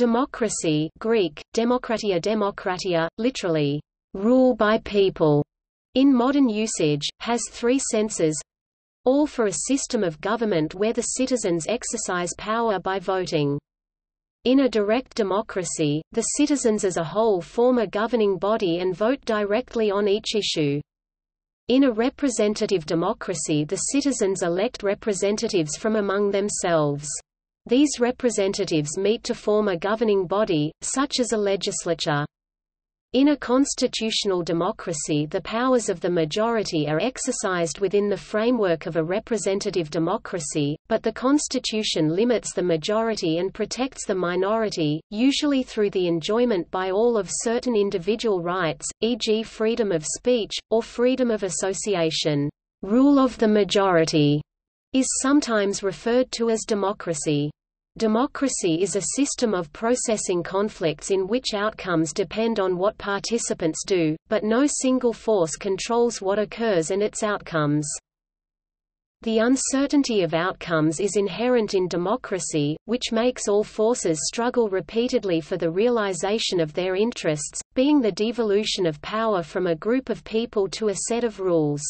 Democracy Greek, demokratia demokratia, literally, rule by people, in modern usage, has three senses all for a system of government where the citizens exercise power by voting. In a direct democracy, the citizens as a whole form a governing body and vote directly on each issue. In a representative democracy the citizens elect representatives from among themselves. These representatives meet to form a governing body, such as a legislature. In a constitutional democracy the powers of the majority are exercised within the framework of a representative democracy, but the constitution limits the majority and protects the minority, usually through the enjoyment by all of certain individual rights, e.g. freedom of speech, or freedom of association. Rule of the majority is sometimes referred to as democracy. Democracy is a system of processing conflicts in which outcomes depend on what participants do, but no single force controls what occurs and its outcomes. The uncertainty of outcomes is inherent in democracy, which makes all forces struggle repeatedly for the realization of their interests, being the devolution of power from a group of people to a set of rules.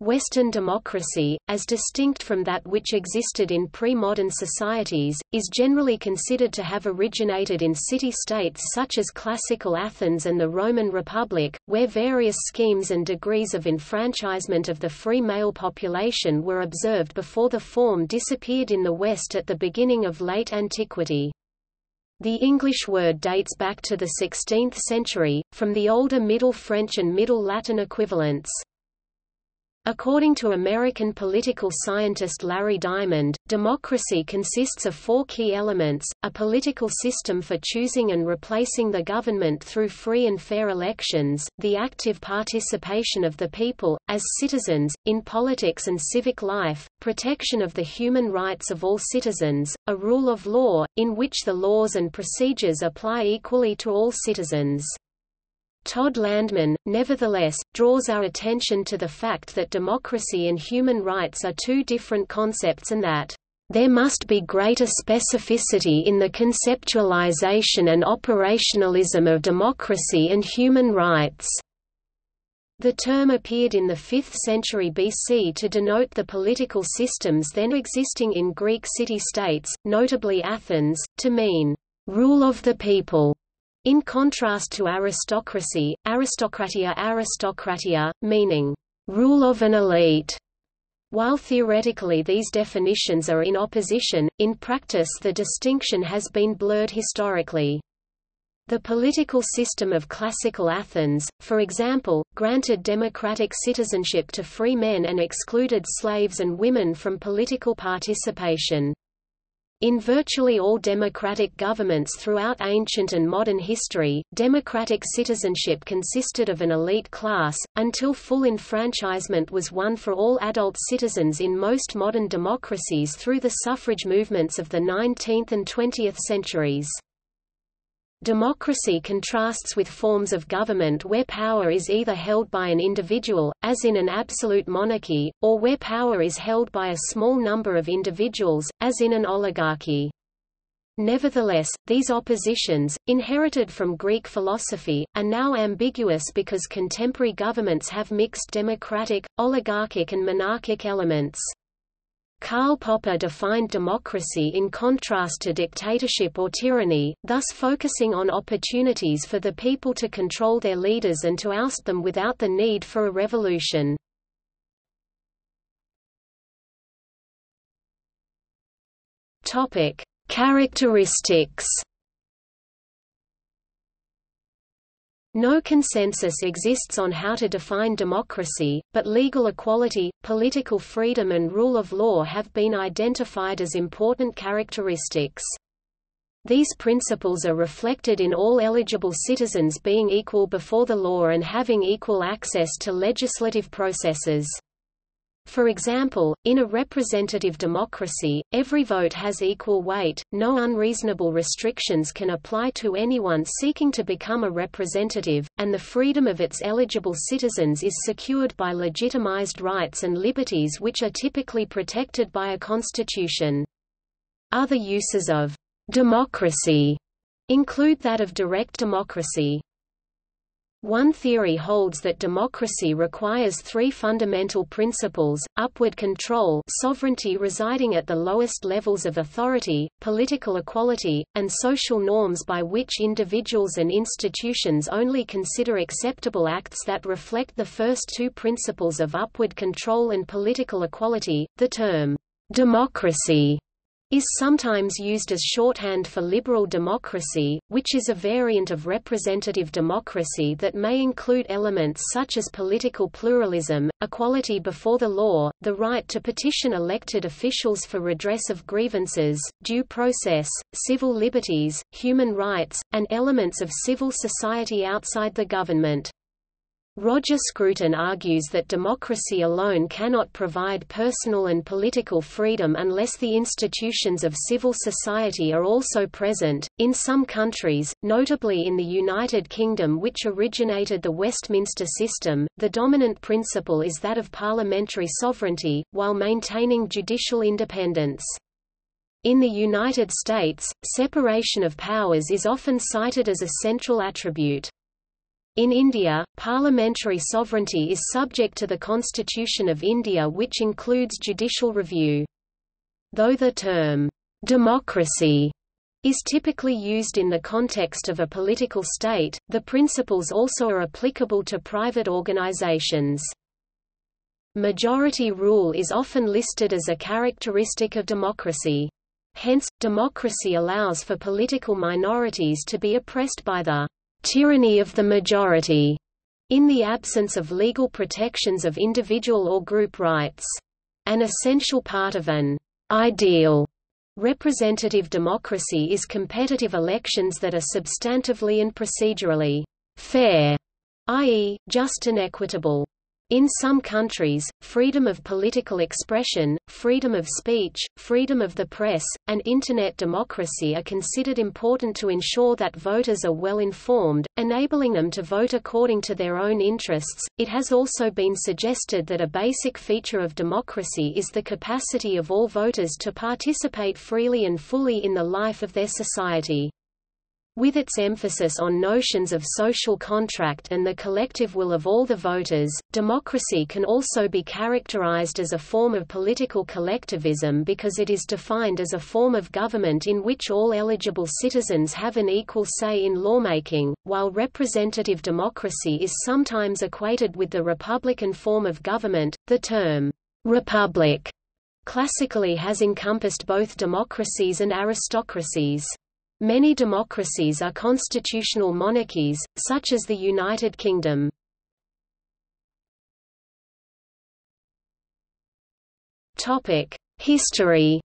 Western democracy, as distinct from that which existed in pre-modern societies, is generally considered to have originated in city-states such as classical Athens and the Roman Republic, where various schemes and degrees of enfranchisement of the free male population were observed before the form disappeared in the West at the beginning of late antiquity. The English word dates back to the 16th century, from the older Middle French and Middle Latin equivalents. According to American political scientist Larry Diamond, democracy consists of four key elements, a political system for choosing and replacing the government through free and fair elections, the active participation of the people, as citizens, in politics and civic life, protection of the human rights of all citizens, a rule of law, in which the laws and procedures apply equally to all citizens. Todd Landman, nevertheless, draws our attention to the fact that democracy and human rights are two different concepts and that there must be greater specificity in the conceptualization and operationalism of democracy and human rights. The term appeared in the 5th century BC to denote the political systems then existing in Greek city-states, notably Athens, to mean, "...rule of the people", in contrast to aristocracy, aristocratia aristocratia, meaning, rule of an elite. While theoretically these definitions are in opposition, in practice the distinction has been blurred historically. The political system of classical Athens, for example, granted democratic citizenship to free men and excluded slaves and women from political participation. In virtually all democratic governments throughout ancient and modern history, democratic citizenship consisted of an elite class, until full enfranchisement was won for all adult citizens in most modern democracies through the suffrage movements of the 19th and 20th centuries. Democracy contrasts with forms of government where power is either held by an individual, as in an absolute monarchy, or where power is held by a small number of individuals, as in an oligarchy. Nevertheless, these oppositions, inherited from Greek philosophy, are now ambiguous because contemporary governments have mixed democratic, oligarchic and monarchic elements. Karl Popper defined democracy in contrast to dictatorship or tyranny, thus focusing on opportunities for the people to control their leaders and to oust them without the need for a revolution. Characteristics No consensus exists on how to define democracy, but legal equality, political freedom and rule of law have been identified as important characteristics. These principles are reflected in all eligible citizens being equal before the law and having equal access to legislative processes. For example, in a representative democracy, every vote has equal weight, no unreasonable restrictions can apply to anyone seeking to become a representative, and the freedom of its eligible citizens is secured by legitimized rights and liberties which are typically protected by a constitution. Other uses of democracy include that of direct democracy. One theory holds that democracy requires three fundamental principles, upward control sovereignty residing at the lowest levels of authority, political equality, and social norms by which individuals and institutions only consider acceptable acts that reflect the first two principles of upward control and political equality. The term, democracy is sometimes used as shorthand for liberal democracy, which is a variant of representative democracy that may include elements such as political pluralism, equality before the law, the right to petition elected officials for redress of grievances, due process, civil liberties, human rights, and elements of civil society outside the government. Roger Scruton argues that democracy alone cannot provide personal and political freedom unless the institutions of civil society are also present. In some countries, notably in the United Kingdom, which originated the Westminster system, the dominant principle is that of parliamentary sovereignty, while maintaining judicial independence. In the United States, separation of powers is often cited as a central attribute. In India, parliamentary sovereignty is subject to the Constitution of India which includes judicial review. Though the term, democracy is typically used in the context of a political state, the principles also are applicable to private organizations. Majority rule is often listed as a characteristic of democracy. Hence, democracy allows for political minorities to be oppressed by the tyranny of the majority, in the absence of legal protections of individual or group rights. An essential part of an ideal representative democracy is competitive elections that are substantively and procedurally fair, i.e., just and equitable. In some countries, freedom of political expression, freedom of speech, freedom of the press, and Internet democracy are considered important to ensure that voters are well informed, enabling them to vote according to their own interests. It has also been suggested that a basic feature of democracy is the capacity of all voters to participate freely and fully in the life of their society. With its emphasis on notions of social contract and the collective will of all the voters, democracy can also be characterized as a form of political collectivism because it is defined as a form of government in which all eligible citizens have an equal say in lawmaking. While representative democracy is sometimes equated with the republican form of government, the term republic classically has encompassed both democracies and aristocracies. Many democracies are constitutional monarchies, such as the United Kingdom. History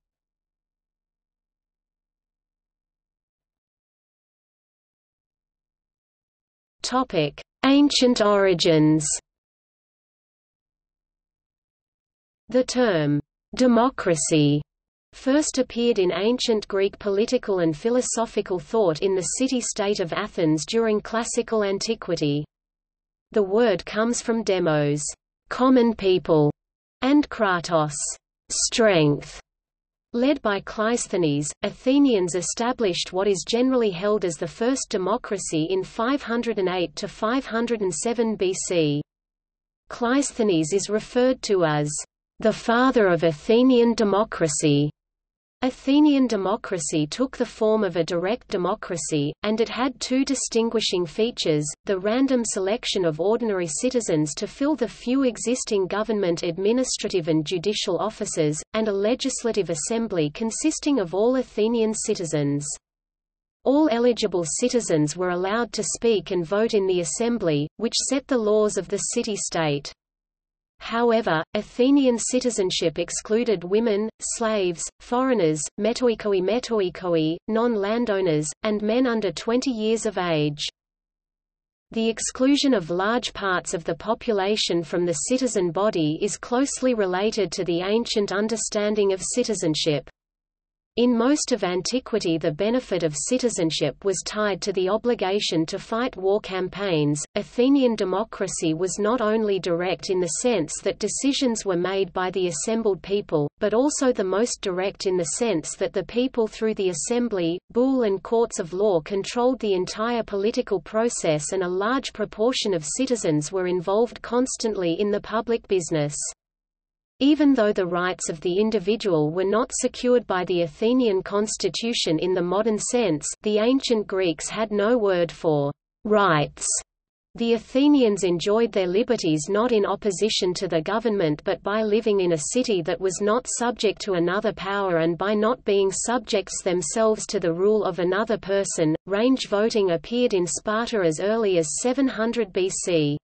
Topic Ancient origins The term, democracy first appeared in ancient Greek political and philosophical thought in the city-state of Athens during classical antiquity. The word comes from demos common people", and kratos strength". Led by Cleisthenes, Athenians established what is generally held as the first democracy in 508 to 507 BC. Cleisthenes is referred to as the father of Athenian democracy. Athenian democracy took the form of a direct democracy, and it had two distinguishing features, the random selection of ordinary citizens to fill the few existing government administrative and judicial offices, and a legislative assembly consisting of all Athenian citizens. All eligible citizens were allowed to speak and vote in the assembly, which set the laws of the city-state. However, Athenian citizenship excluded women, slaves, foreigners, metoikoi metoikoi, non-landowners, and men under 20 years of age. The exclusion of large parts of the population from the citizen body is closely related to the ancient understanding of citizenship. In most of antiquity the benefit of citizenship was tied to the obligation to fight war campaigns. Athenian democracy was not only direct in the sense that decisions were made by the assembled people, but also the most direct in the sense that the people through the assembly, boule and courts of law controlled the entire political process and a large proportion of citizens were involved constantly in the public business. Even though the rights of the individual were not secured by the Athenian constitution in the modern sense the ancient Greeks had no word for «rights». The Athenians enjoyed their liberties not in opposition to the government but by living in a city that was not subject to another power and by not being subjects themselves to the rule of another person. Range voting appeared in Sparta as early as 700 BC.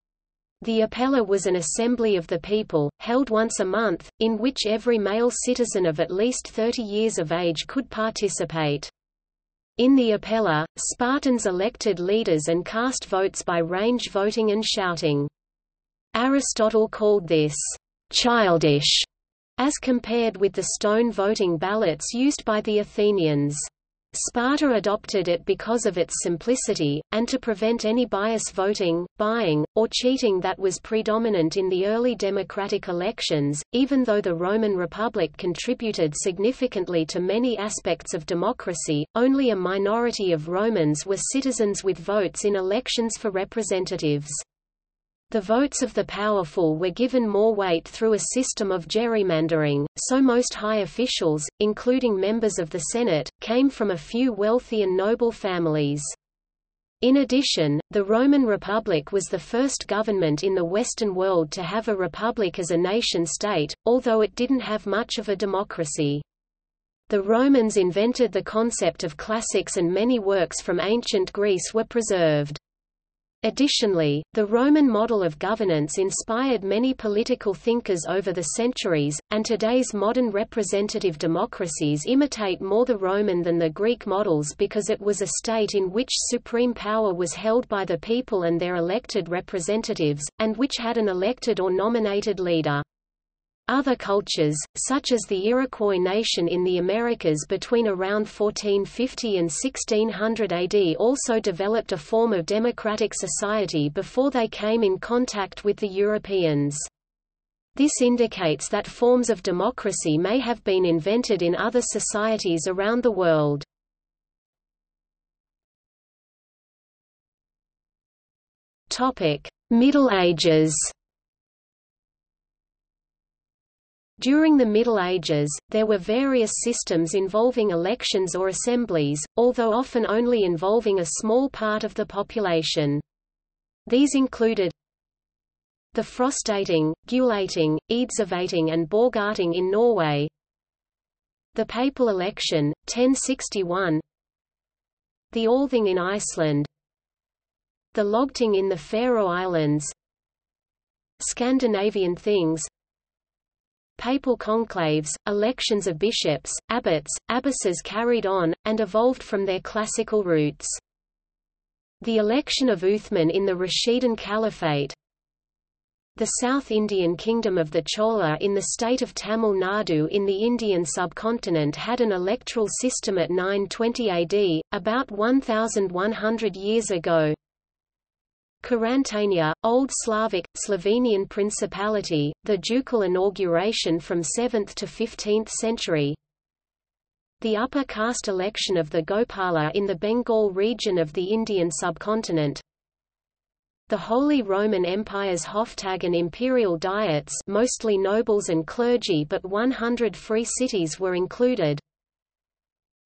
The Apella was an assembly of the people, held once a month, in which every male citizen of at least 30 years of age could participate. In the Apella, Spartans elected leaders and cast votes by range voting and shouting. Aristotle called this childish, as compared with the stone voting ballots used by the Athenians. Sparta adopted it because of its simplicity, and to prevent any bias voting, buying, or cheating that was predominant in the early democratic elections. Even though the Roman Republic contributed significantly to many aspects of democracy, only a minority of Romans were citizens with votes in elections for representatives. The votes of the powerful were given more weight through a system of gerrymandering, so most high officials, including members of the Senate, came from a few wealthy and noble families. In addition, the Roman Republic was the first government in the Western world to have a republic as a nation-state, although it didn't have much of a democracy. The Romans invented the concept of classics and many works from ancient Greece were preserved. Additionally, the Roman model of governance inspired many political thinkers over the centuries, and today's modern representative democracies imitate more the Roman than the Greek models because it was a state in which supreme power was held by the people and their elected representatives, and which had an elected or nominated leader. Other cultures, such as the Iroquois nation in the Americas between around 1450 and 1600 AD also developed a form of democratic society before they came in contact with the Europeans. This indicates that forms of democracy may have been invented in other societies around the world. Middle Ages During the Middle Ages, there were various systems involving elections or assemblies, although often only involving a small part of the population. These included the frostating, gulating, eidsivating and borgarting in Norway the papal election, 1061 the Althing in Iceland the Lagting in the Faroe Islands Scandinavian things papal conclaves, elections of bishops, abbots, abbesses carried on, and evolved from their classical roots. The election of Uthman in the Rashidun Caliphate The South Indian Kingdom of the Chola in the state of Tamil Nadu in the Indian subcontinent had an electoral system at 920 AD, about 1,100 years ago. Carantania, Old Slavic, Slovenian Principality, the ducal inauguration from 7th to 15th century. The upper caste election of the Gopala in the Bengal region of the Indian subcontinent. The Holy Roman Empire's Hoftag and imperial diets mostly nobles and clergy but 100 free cities were included.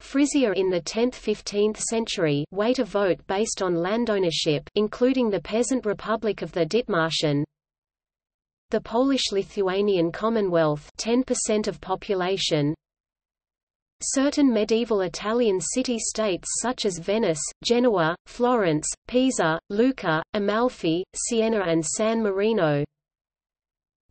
Frisia in the 10th–15th century way to vote based on landownership including the peasant republic of the Dithmarschen The Polish-Lithuanian Commonwealth 10% of population. Certain medieval Italian city-states such as Venice, Genoa, Florence, Pisa, Lucca, Amalfi, Siena and San Marino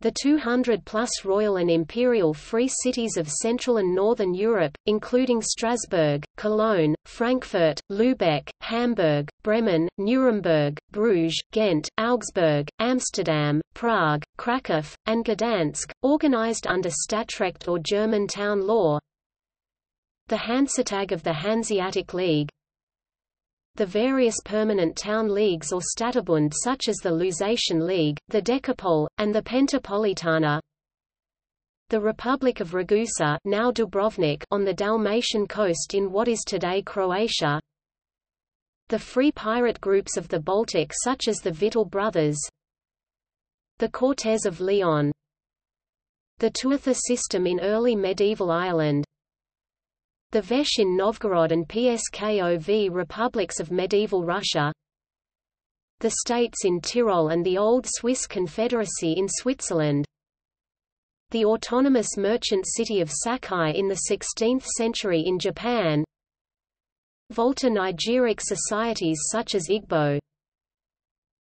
the 200-plus royal and imperial free cities of Central and Northern Europe, including Strasbourg, Cologne, Frankfurt, Lübeck, Hamburg, Bremen, Nuremberg, Bruges, Ghent, Augsburg, Amsterdam, Prague, Krakow, and Gdansk, organized under Stadtrecht or German town law, the Hansetag of the Hanseatic League, the various permanent town leagues or Städtebund such as the Lusatian League, the Decapole, and the Pentapolitana, the Republic of Ragusa now Dubrovnik on the Dalmatian coast in what is today Croatia, the free pirate groups of the Baltic such as the Victual Brothers, the Cortes of Leon, the Tuatha system in early medieval Ireland, the Veche in Novgorod and Pskov republics of medieval Russia. The states in Tyrol and the Old Swiss Confederacy in Switzerland. The autonomous merchant city of Sakai in the 16th century in Japan. Volta Nigeric societies such as Igbo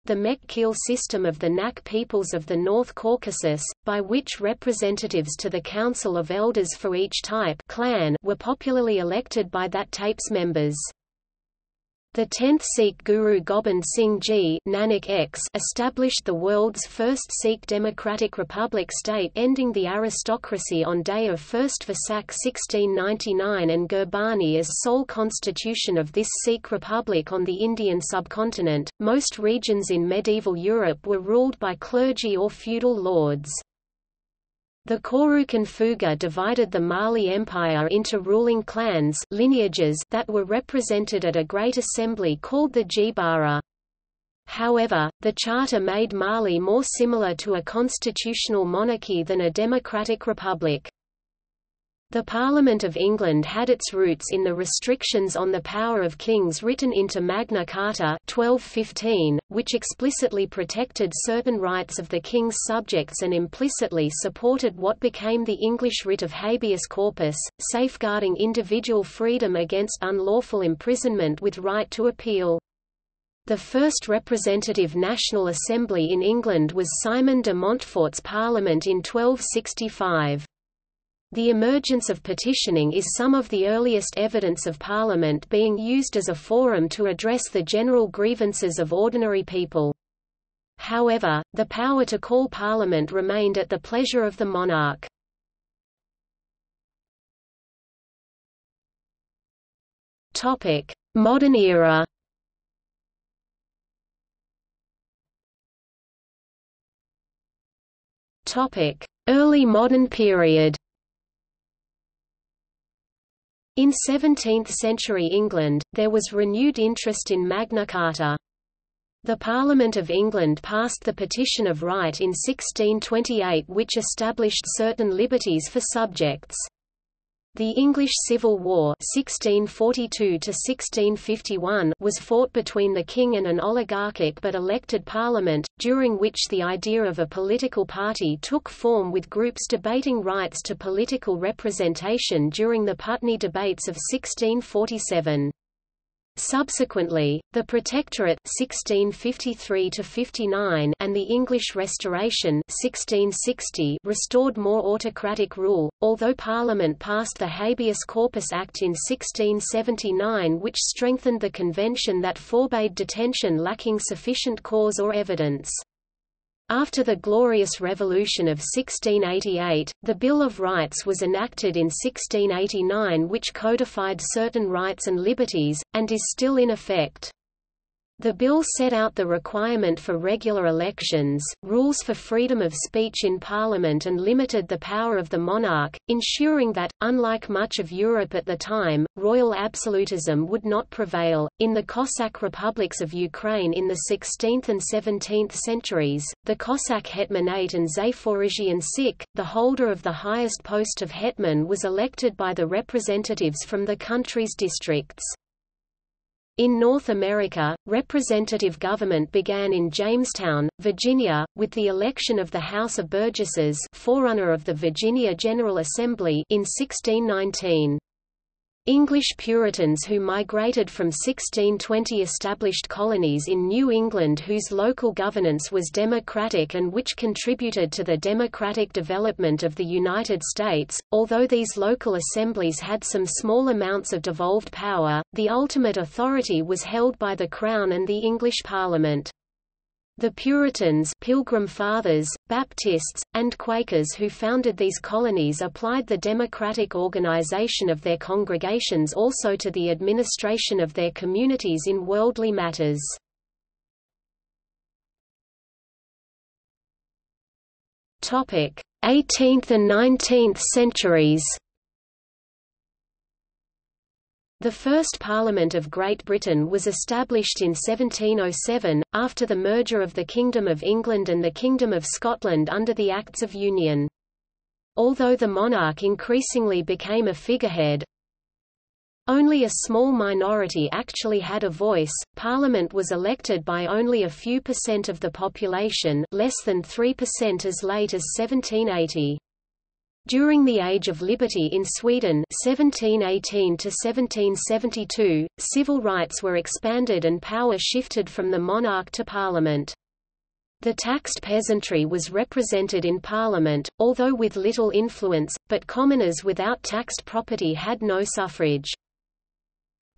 the Mehk-Khell system of the Nakh peoples of the North Caucasus, by which representatives to the Council of Elders for each teip clan were popularly elected by that teip's members. The 10th Sikh Guru Gobind Singh Ji Nanak X established the world's first Sikh democratic republic state ending the aristocracy on day of 1st Vaisakh 1699 and Gurbani as sole constitution of this Sikh republic on the Indian subcontinent. Most regions in medieval Europe were ruled by clergy or feudal lords. The Kouroukan Fouga divided the Mali Empire into ruling clans lineages that were represented at a great assembly called the Gbara. However, the charter made Mali more similar to a constitutional monarchy than a democratic republic. The Parliament of England had its roots in the restrictions on the power of kings written into Magna Carta 1215, which explicitly protected certain rights of the king's subjects and implicitly supported what became the English writ of habeas corpus, safeguarding individual freedom against unlawful imprisonment with right to appeal. The first representative National Assembly in England was Simon de Montfort's Parliament in 1265. The emergence of petitioning is some of the earliest evidence of Parliament being used as a forum to address the general grievances of ordinary people. However, the power to call Parliament remained at the pleasure of the monarch. Modern era Early modern period in 17th-century England, there was renewed interest in Magna Carta. The Parliament of England passed the Petition of Right in 1628 which established certain liberties for subjects. The English Civil War 1642 was fought between the king and an oligarchic but elected parliament, during which the idea of a political party took form with groups debating rights to political representation during the Putney debates of 1647. Subsequently, the Protectorate 1653 and the English Restoration 1660 restored more autocratic rule, although Parliament passed the Habeas Corpus Act in 1679 which strengthened the convention that forbade detention lacking sufficient cause or evidence. After the Glorious Revolution of 1688, the Bill of Rights was enacted in 1689 which codified certain rights and liberties, and is still in effect. The bill set out the requirement for regular elections, rules for freedom of speech in Parliament and limited the power of the monarch, ensuring that, unlike much of Europe at the time, royal absolutism would not prevail. In the Cossack republics of Ukraine in the 16th and 17th centuries, the Cossack hetmanate and Zaporozhian Sich, the holder of the highest post of hetman was elected by the representatives from the country's districts. In North America, representative government began in Jamestown, Virginia, with the election of the House of Burgesses forerunner of the Virginia General Assembly in 1619. English Puritans who migrated from 1620 established colonies in New England whose local governance was democratic and which contributed to the democratic development of the United States. Although these local assemblies had some small amounts of devolved power, the ultimate authority was held by the Crown and the English Parliament. The Puritans Pilgrim Fathers, Baptists, and Quakers who founded these colonies applied the democratic organization of their congregations also to the administration of their communities in worldly matters. 18th and 19th centuries. The first Parliament of Great Britain was established in 1707, after the merger of the Kingdom of England and the Kingdom of Scotland under the Acts of Union. Although the monarch increasingly became a figurehead, only a small minority actually had a voice. Parliament was elected by only a few percent of the population, less than 3% as late as 1780. During the Age of Liberty in Sweden 1718 to 1772, civil rights were expanded and power shifted from the monarch to parliament. The taxed peasantry was represented in parliament, although with little influence, but commoners without taxed property had no suffrage.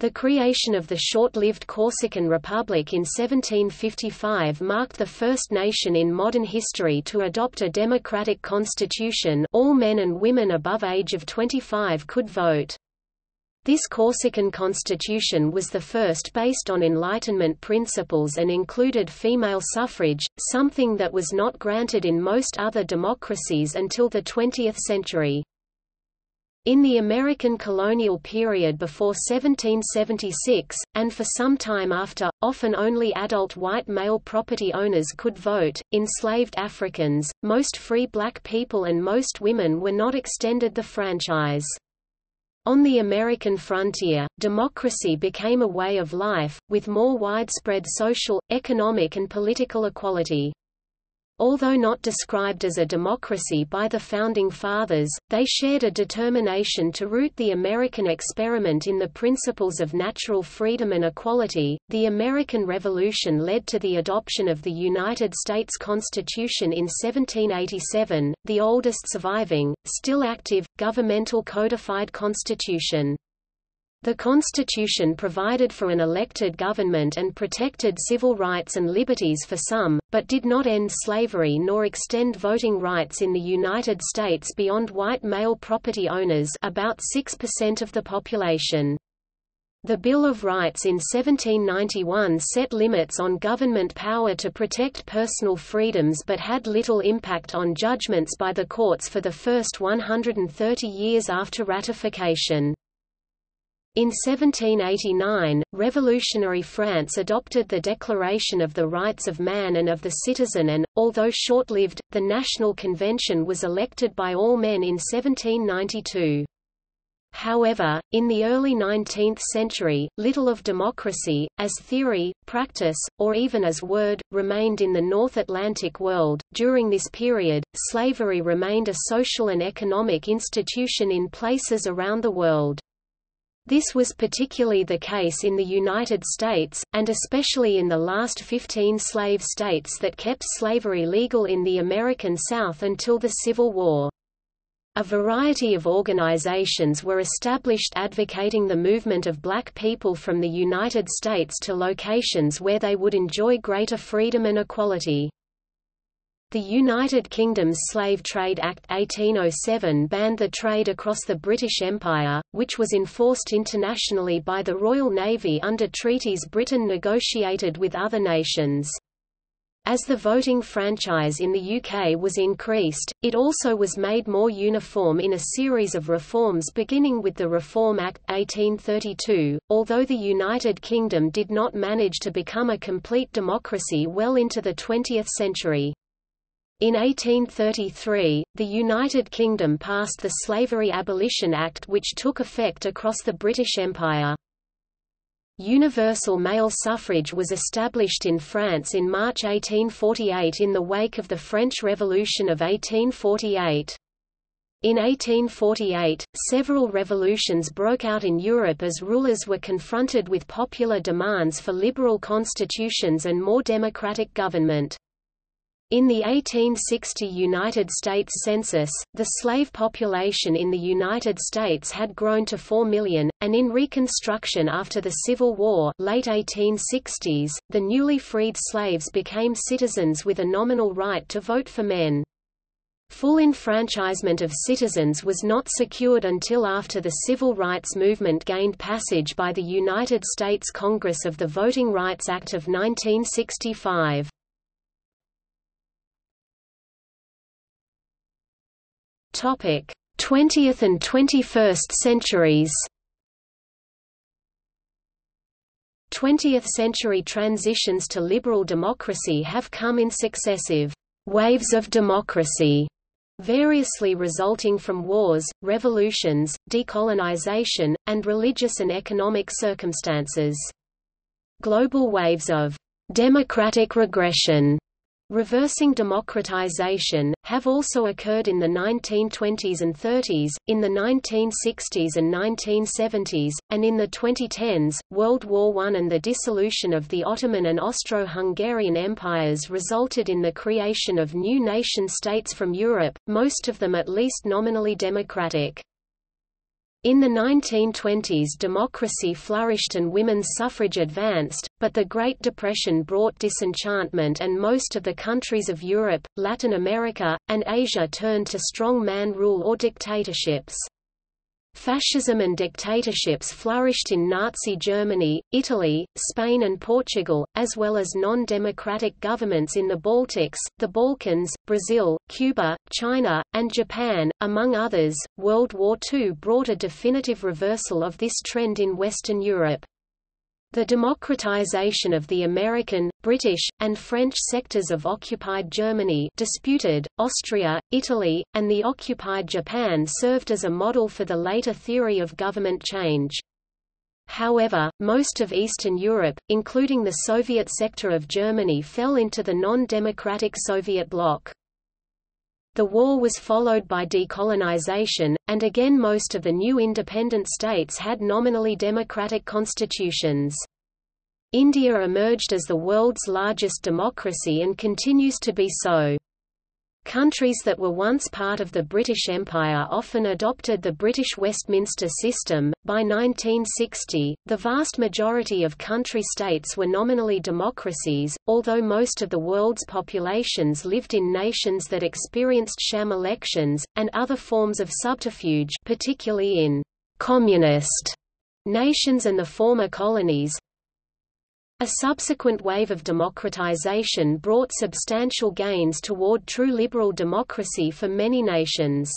The creation of the short-lived Corsican Republic in 1755 marked the first nation in modern history to adopt a democratic constitution all men and women above age of 25 could vote. This Corsican constitution was the first based on Enlightenment principles and included female suffrage, something that was not granted in most other democracies until the 20th century. In the American colonial period before 1776, and for some time after, often only adult white male property owners could vote. Enslaved Africans, most free black people, and most women were not extended the franchise. On the American frontier, democracy became a way of life, with more widespread social, economic and political equality. Although not described as a democracy by the Founding Fathers, they shared a determination to root the American experiment in the principles of natural freedom and equality. The American Revolution led to the adoption of the United States Constitution in 1787, the oldest surviving, still active, governmental codified constitution. The Constitution provided for an elected government and protected civil rights and liberties for some, but did not end slavery nor extend voting rights in the United States beyond white male property owners about 6% of the population. The Bill of Rights in 1791 set limits on government power to protect personal freedoms but had little impact on judgments by the courts for the first 130 years after ratification. In 1789, revolutionary France adopted the Declaration of the Rights of Man and of the Citizen and, although short-lived, the National Convention was elected by all men in 1792. However, in the early 19th century, little of democracy, as theory, practice, or even as word, remained in the North Atlantic world. During this period, slavery remained a social and economic institution in places around the world. This was particularly the case in the United States, and especially in the last 15 slave states that kept slavery legal in the American South until the Civil War. A variety of organizations were established advocating the movement of black people from the United States to locations where they would enjoy greater freedom and equality. The United Kingdom's Slave Trade Act 1807 banned the trade across the British Empire, which was enforced internationally by the Royal Navy under treaties Britain negotiated with other nations. As the voting franchise in the UK was increased, it also was made more uniform in a series of reforms beginning with the Reform Act 1832. Although the United Kingdom did not manage to become a complete democracy well into the 20th century. In 1833, the United Kingdom passed the Slavery Abolition Act which took effect across the British Empire. Universal male suffrage was established in France in March 1848 in the wake of the French Revolution of 1848. In 1848, several revolutions broke out in Europe as rulers were confronted with popular demands for liberal constitutions and more democratic government. In the 1860 United States Census, the slave population in the United States had grown to 4 million, and in Reconstruction after the Civil War late 1860s, the newly freed slaves became citizens with a nominal right to vote for men. Full enfranchisement of citizens was not secured until after the civil rights movement gained passage by the United States Congress of the Voting Rights Act of 1965. Topic: 20th and 21st centuries. 20th century transitions to liberal democracy have come in successive waves of democracy, variously resulting from wars, revolutions, decolonization, and religious and economic circumstances. Global waves of democratic regression Reversing democratization, have also occurred in the 1920s and 30s, in the 1960s and 1970s, and in the 2010s. World War I and the dissolution of the Ottoman and Austro-Hungarian empires resulted in the creation of new nation-states from Europe, most of them at least nominally democratic. In the 1920s democracy flourished and women's suffrage advanced, but the Great Depression brought disenchantment and most of the countries of Europe, Latin America, and Asia turned to strong man rule or dictatorships. Fascism and dictatorships flourished in Nazi Germany, Italy, Spain and Portugal, as well as non-democratic governments in the Baltics, the Balkans, Brazil, Cuba, China, and Japan, among others. World War II brought a definitive reversal of this trend in Western Europe. The democratization of the American, British, and French sectors of occupied Germany disputed, Austria, Italy, and the occupied Japan served as a model for the later theory of government change. However, most of Eastern Europe, including the Soviet sector of Germany fell into the non-democratic Soviet bloc. The war was followed by decolonization, and again most of the new independent states had nominally democratic constitutions. India emerged as the world's largest democracy and continues to be so. Countries that were once part of the British Empire often adopted the British Westminster system. By 1960, the vast majority of country states were nominally democracies, although most of the world's populations lived in nations that experienced sham elections, and other forms of subterfuge particularly in communist nations and the former colonies, a subsequent wave of democratization brought substantial gains toward true liberal democracy for many nations.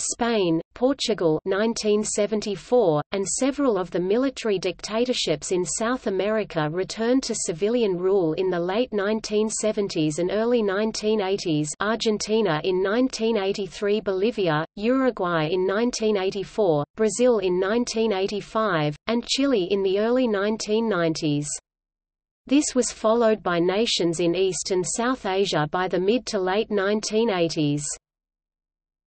Spain, Portugal 1974, and several of the military dictatorships in South America returned to civilian rule in the late 1970s and early 1980s Argentina in 1983 Bolivia, Uruguay in 1984, Brazil in 1985, and Chile in the early 1990s. This was followed by nations in East and South Asia by the mid to late 1980s.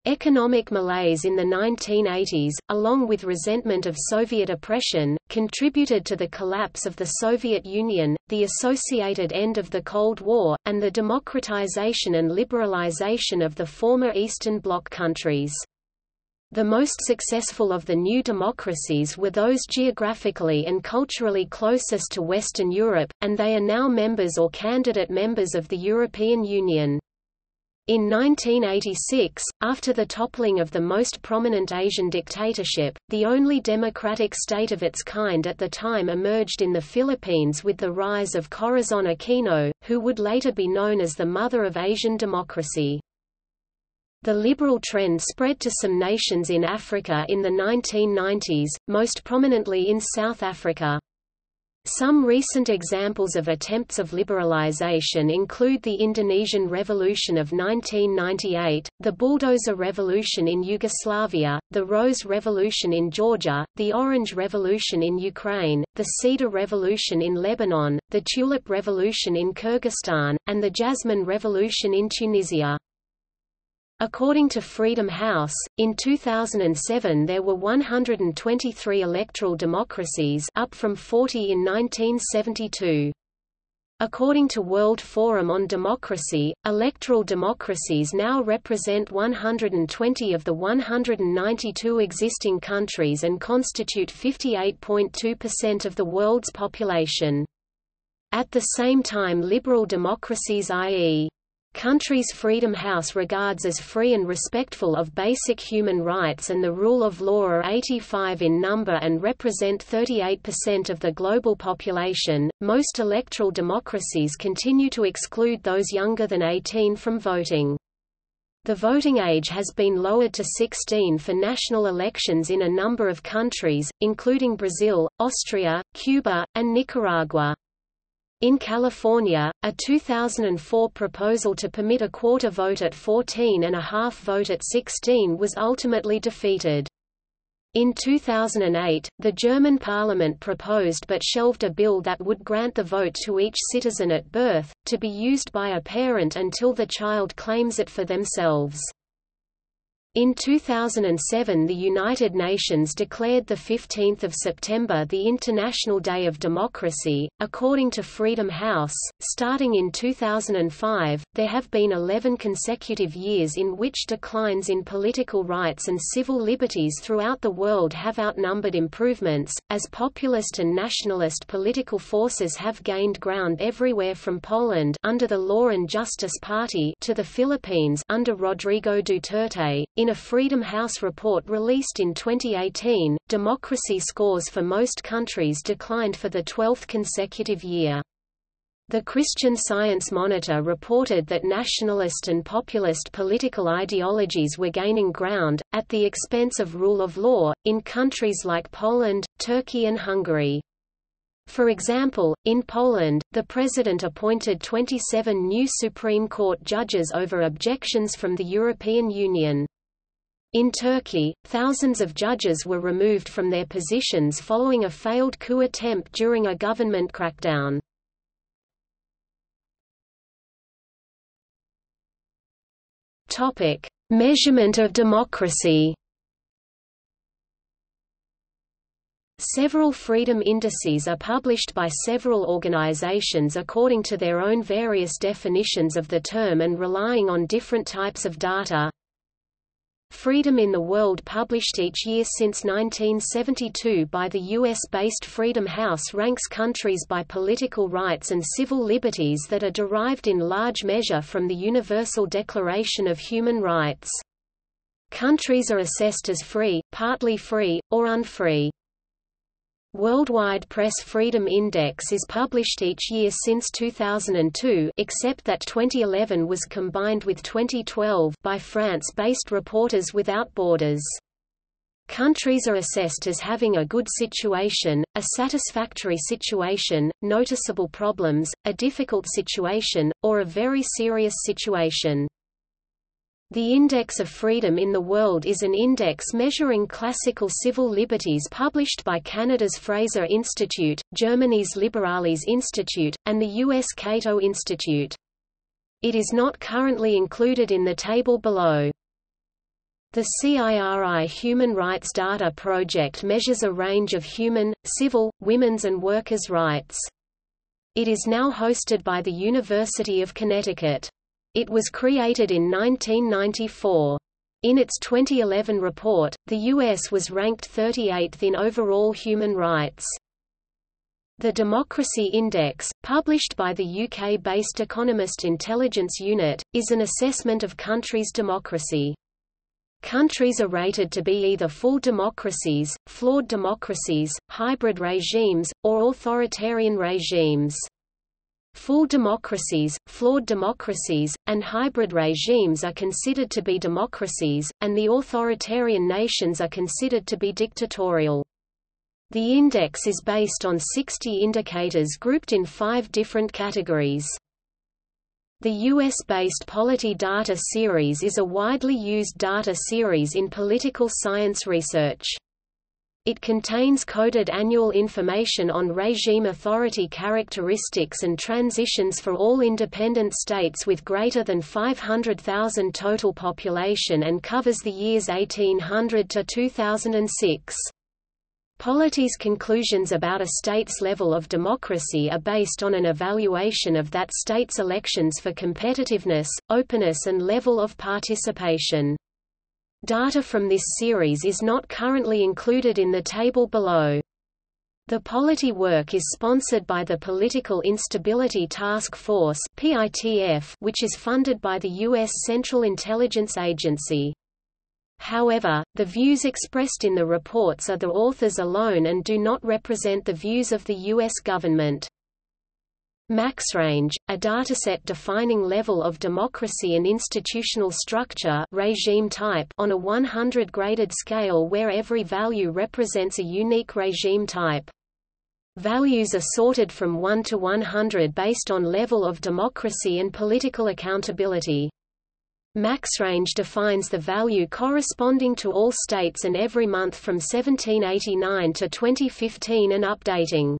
Economic malaise in the 1980s, along with resentment of Soviet oppression, contributed to the collapse of the Soviet Union, the associated end of the Cold War, and the democratization and liberalization of the former Eastern Bloc countries. The most successful of the new democracies were those geographically and culturally closest to Western Europe, and they are now members or candidate members of the European Union. In 1986, after the toppling of the most prominent Asian dictatorship, the only democratic state of its kind at the time emerged in the Philippines with the rise of Corazon Aquino, who would later be known as the mother of Asian democracy. The liberal trend spread to some nations in Africa in the 1990s, most prominently in South Africa. Some recent examples of attempts of liberalization include the Indonesian Revolution of 1998, the Bulldozer Revolution in Yugoslavia, the Rose Revolution in Georgia, the Orange Revolution in Ukraine, the Cedar Revolution in Lebanon, the Tulip Revolution in Kyrgyzstan, and the Jasmine Revolution in Tunisia. According to Freedom House, in 2007 there were 123 electoral democracies up from 40 in 1972. According to World Forum on Democracy, electoral democracies now represent 120 of the 192 existing countries and constitute 58.2% of the world's population. At the same time liberal democracies i.e. Countries Freedom House regards as free and respectful of basic human rights and the rule of law are 85 in number and represent 38% of the global population. Most electoral democracies continue to exclude those younger than 18 from voting. The voting age has been lowered to 16 for national elections in a number of countries, including Brazil, Austria, Cuba, and Nicaragua. In California, a 2004 proposal to permit a quarter vote at 14 and a half vote at 16 was ultimately defeated. In 2008, the German parliament proposed but shelved a bill that would grant the vote to each citizen at birth, to be used by a parent until the child claims it for themselves. In 2007 the United Nations declared 15 September the International Day of Democracy. According to Freedom House, starting in 2005, there have been 11 consecutive years in which declines in political rights and civil liberties throughout the world have outnumbered improvements, as populist and nationalist political forces have gained ground everywhere from Poland under the Law and Justice Party to the Philippines under Rodrigo Duterte. In a Freedom House report released in 2018, democracy scores for most countries declined for the 12th consecutive year. The Christian Science Monitor reported that nationalist and populist political ideologies were gaining ground, at the expense of rule of law, in countries like Poland, Turkey and Hungary. For example, in Poland, the president appointed 27 new Supreme Court judges over objections from the European Union. In Turkey, thousands of judges were removed from their positions following a failed coup attempt during a government crackdown. Topic: Measurement of democracy. Several freedom indices are published by several organizations according to their own various definitions of the term and relying on different types of data. Freedom in the World published each year since 1972 by the U.S.-based Freedom House ranks countries by political rights and civil liberties that are derived in large measure from the Universal Declaration of Human Rights. Countries are assessed as free, partly free, or unfree. Worldwide Press Freedom Index is published each year since 2002 except that 2011 was combined with 2012 by France-based Reporters Without Borders. Countries are assessed as having a good situation, a satisfactory situation, noticeable problems, a difficult situation, or a very serious situation. The Index of Freedom in the World is an index measuring classical civil liberties published by Canada's Fraser Institute, Germany's Liberales Institute, and the U.S. Cato Institute. It is not currently included in the table below. The CIRI Human Rights Data Project measures a range of human, civil, women's and workers' rights. It is now hosted by the University of Connecticut. It was created in 1994. In its 2011 report, the U.S. was ranked 38th in overall human rights. The Democracy Index, published by the UK-based Economist Intelligence Unit, is an assessment of countries' democracy. Countries are rated to be either full democracies, flawed democracies, hybrid regimes, or authoritarian regimes. Full democracies, flawed democracies, and hybrid regimes are considered to be democracies, and the authoritarian nations are considered to be dictatorial. The index is based on 60 indicators grouped in five different categories. The US-based Polity Data Series is a widely used data series in political science research. It contains coded annual information on regime authority characteristics and transitions for all independent states with greater than 500,000 total population and covers the years 1800 to 2006. Polity's conclusions about a state's level of democracy are based on an evaluation of that state's elections for competitiveness, openness and level of participation. Data from this series is not currently included in the table below. The Polity work is sponsored by the Political Instability Task Force which is funded by the U.S. Central Intelligence Agency. However, the views expressed in the reports are the authors alone and do not represent the views of the U.S. government. MaxRange, a dataset defining level of democracy and institutional structure regime type on a 100 graded scale where every value represents a unique regime type. Values are sorted from 1 to 100 based on level of democracy and political accountability. MaxRange defines the value corresponding to all states and every month from 1789 to 2015 and updating.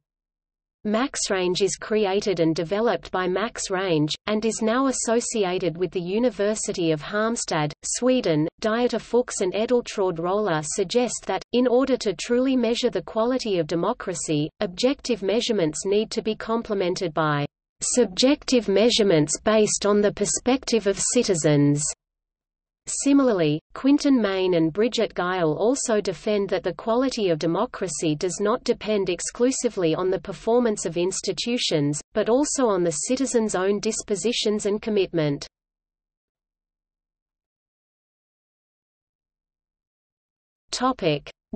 MaxRange is created and developed by MaxRange, and is now associated with the University of Halmstad, Sweden. Dieter Fuchs and Edeltraud Roller suggest that, in order to truly measure the quality of democracy, objective measurements need to be complemented by subjective measurements based on the perspective of citizens. Similarly, Quinton Mayne and Bridget Geil also defend that the quality of democracy does not depend exclusively on the performance of institutions, but also on the citizens' own dispositions and commitment.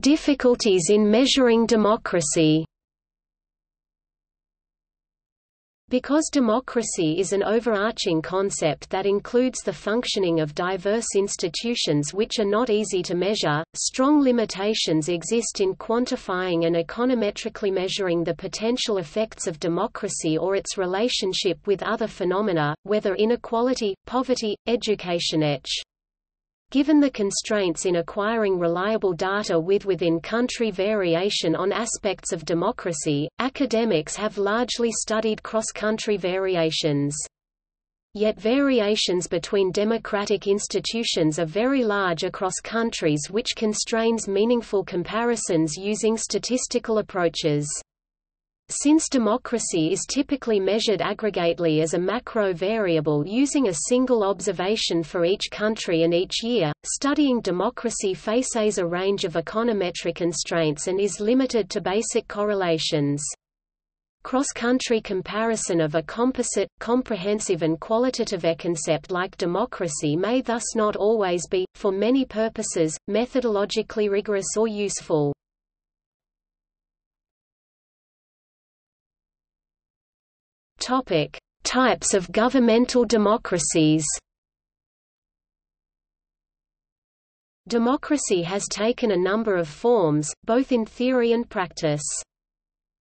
Difficulties in measuring democracy Because democracy is an overarching concept that includes the functioning of diverse institutions which are not easy to measure, strong limitations exist in quantifying and econometrically measuring the potential effects of democracy or its relationship with other phenomena, whether inequality, poverty, education etc. Given the constraints in acquiring reliable data with within-country variation on aspects of democracy, academics have largely studied cross-country variations. Yet variations between democratic institutions are very large across countries which constrains meaningful comparisons using statistical approaches. Since democracy is typically measured aggregately as a macro variable using a single observation for each country and each year, studying democracy faces a range of econometric constraints and is limited to basic correlations. Cross-country comparison of a composite, comprehensive and qualitative concept like democracy may thus not always be, for many purposes, methodologically rigorous or useful. Topic: Types of governmental democracies. Democracy has taken a number of forms, both in theory and practice.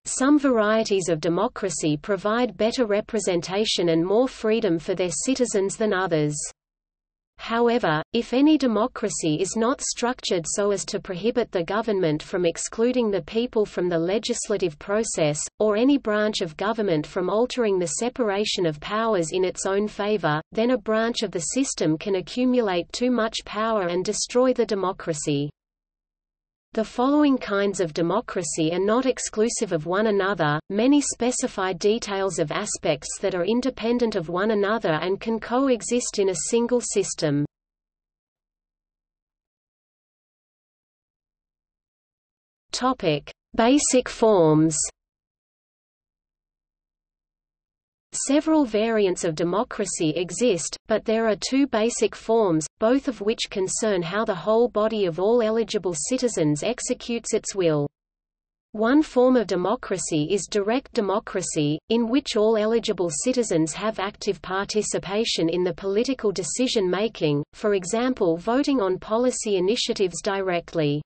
Some varieties of democracy provide better representation and more freedom for their citizens than others. However, if any democracy is not structured so as to prohibit the government from excluding the people from the legislative process, or any branch of government from altering the separation of powers in its own favor, then a branch of the system can accumulate too much power and destroy the democracy. The following kinds of democracy are not exclusive of one another, many specify details of aspects that are independent of one another and can coexist in a single system. Basic forms Several variants of democracy exist, but there are two basic forms, both of which concern how the whole body of all eligible citizens executes its will. One form of democracy is direct democracy, in which all eligible citizens have active participation in the political decision-making, for example voting on policy initiatives directly.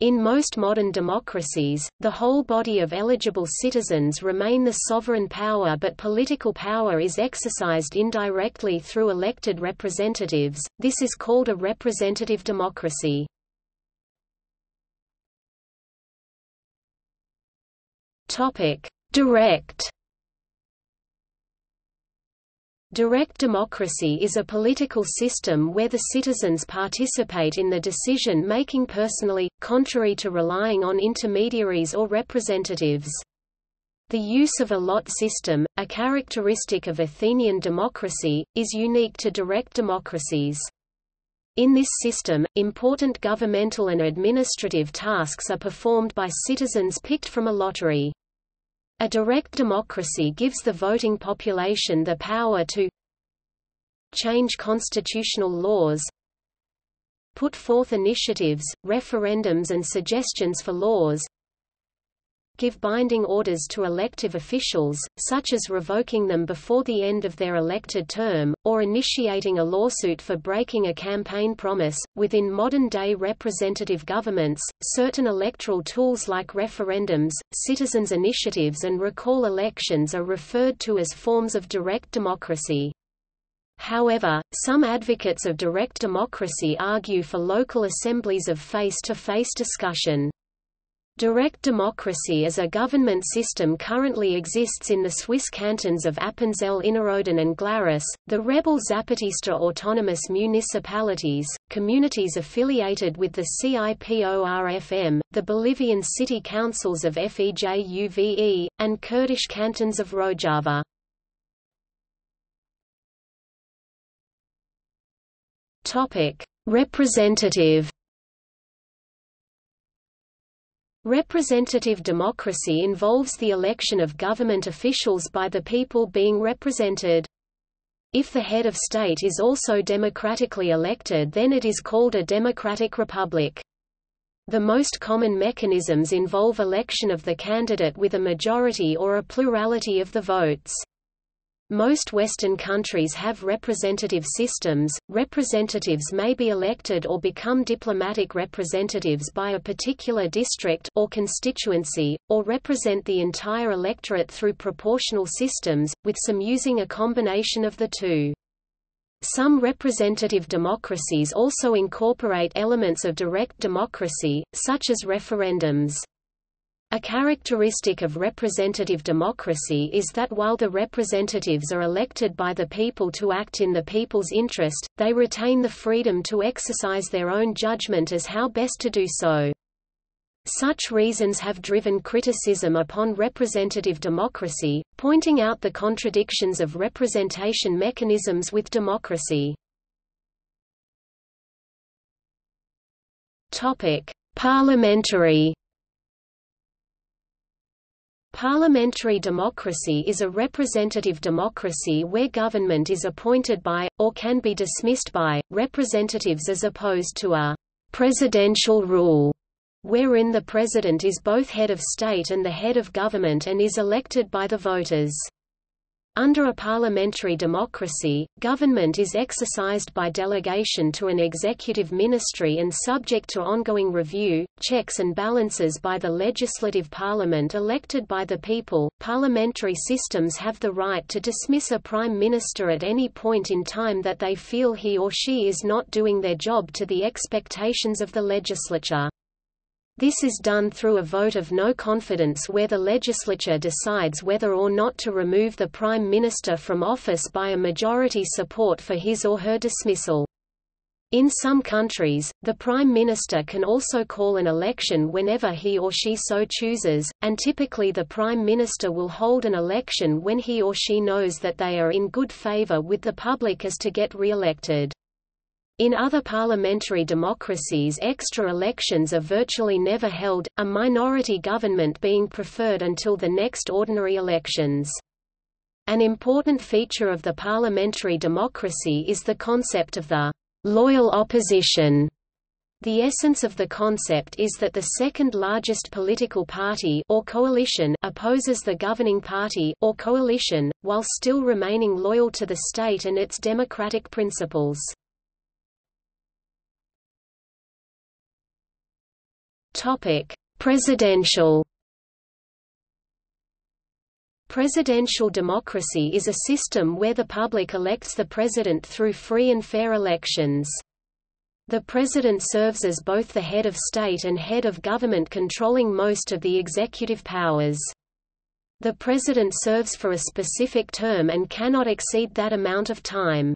In most modern democracies, the whole body of eligible citizens remain the sovereign power but political power is exercised indirectly through elected representatives, this is called a representative democracy. Direct Direct democracy is a political system where the citizens participate in the decision-making personally, contrary to relying on intermediaries or representatives. The use of a lot system, a characteristic of Athenian democracy, is unique to direct democracies. In this system, important governmental and administrative tasks are performed by citizens picked from a lottery. A direct democracy gives the voting population the power to change constitutional laws, put forth initiatives, referendums and suggestions for laws, give binding orders to elective officials, such as revoking them before the end of their elected term, or initiating a lawsuit for breaking a campaign promise. Within modern day representative governments, certain electoral tools like referendums, citizens' initiatives, and recall elections are referred to as forms of direct democracy. However, some advocates of direct democracy argue for local assemblies of face-to-face -face discussion. Direct democracy as a government system currently exists in the Swiss cantons of Appenzell Innerrhoden and Glarus, the rebel Zapatista autonomous municipalities, communities affiliated with the CIPORFM, the Bolivian city councils of FEJUVE, and Kurdish cantons of Rojava. Representative Representative democracy involves the election of government officials by the people being represented. If the head of state is also democratically elected then it is called a democratic republic. The most common mechanisms involve election of the candidate with a majority or a plurality of the votes. Most Western countries have representative systems. Representatives may be elected or become diplomatic representatives by a particular district or constituency, or represent the entire electorate through proportional systems, with some using a combination of the two. Some representative democracies also incorporate elements of direct democracy, such as referendums. A characteristic of representative democracy is that while the representatives are elected by the people to act in the people's interest, they retain the freedom to exercise their own judgment as how best to do so. Such reasons have driven criticism upon representative democracy, pointing out the contradictions of representation mechanisms with democracy. Parliamentary Parliamentary democracy is a representative democracy where government is appointed by, or can be dismissed by, representatives as opposed to a presidential rule, wherein the president is both head of state and the head of government and is elected by the voters. Under a parliamentary democracy, government is exercised by delegation to an executive ministry and subject to ongoing review, checks and balances by the legislative parliament elected by the people. Parliamentary systems have the right to dismiss a prime minister at any point in time that they feel he or she is not doing their job to the expectations of the legislature. This is done through a vote of no confidence where the legislature decides whether or not to remove the Prime Minister from office by a majority support for his or her dismissal. In some countries, the Prime Minister can also call an election whenever he or she so chooses, and typically the Prime Minister will hold an election when he or she knows that they are in good favor with the public as to get re-elected. In other parliamentary democracies extra elections are virtually never held, a minority government being preferred until the next ordinary elections. An important feature of the parliamentary democracy is the concept of the loyal opposition. The essence of the concept is that the second largest political party or coalition opposes the governing party or coalition, while still remaining loyal to the state and its democratic principles. Topic: Presidential Presidential democracy is a system where the public elects the president through free and fair elections. The president serves as both the head of state and head of government controlling most of the executive powers. The president serves for a specific term and cannot exceed that amount of time.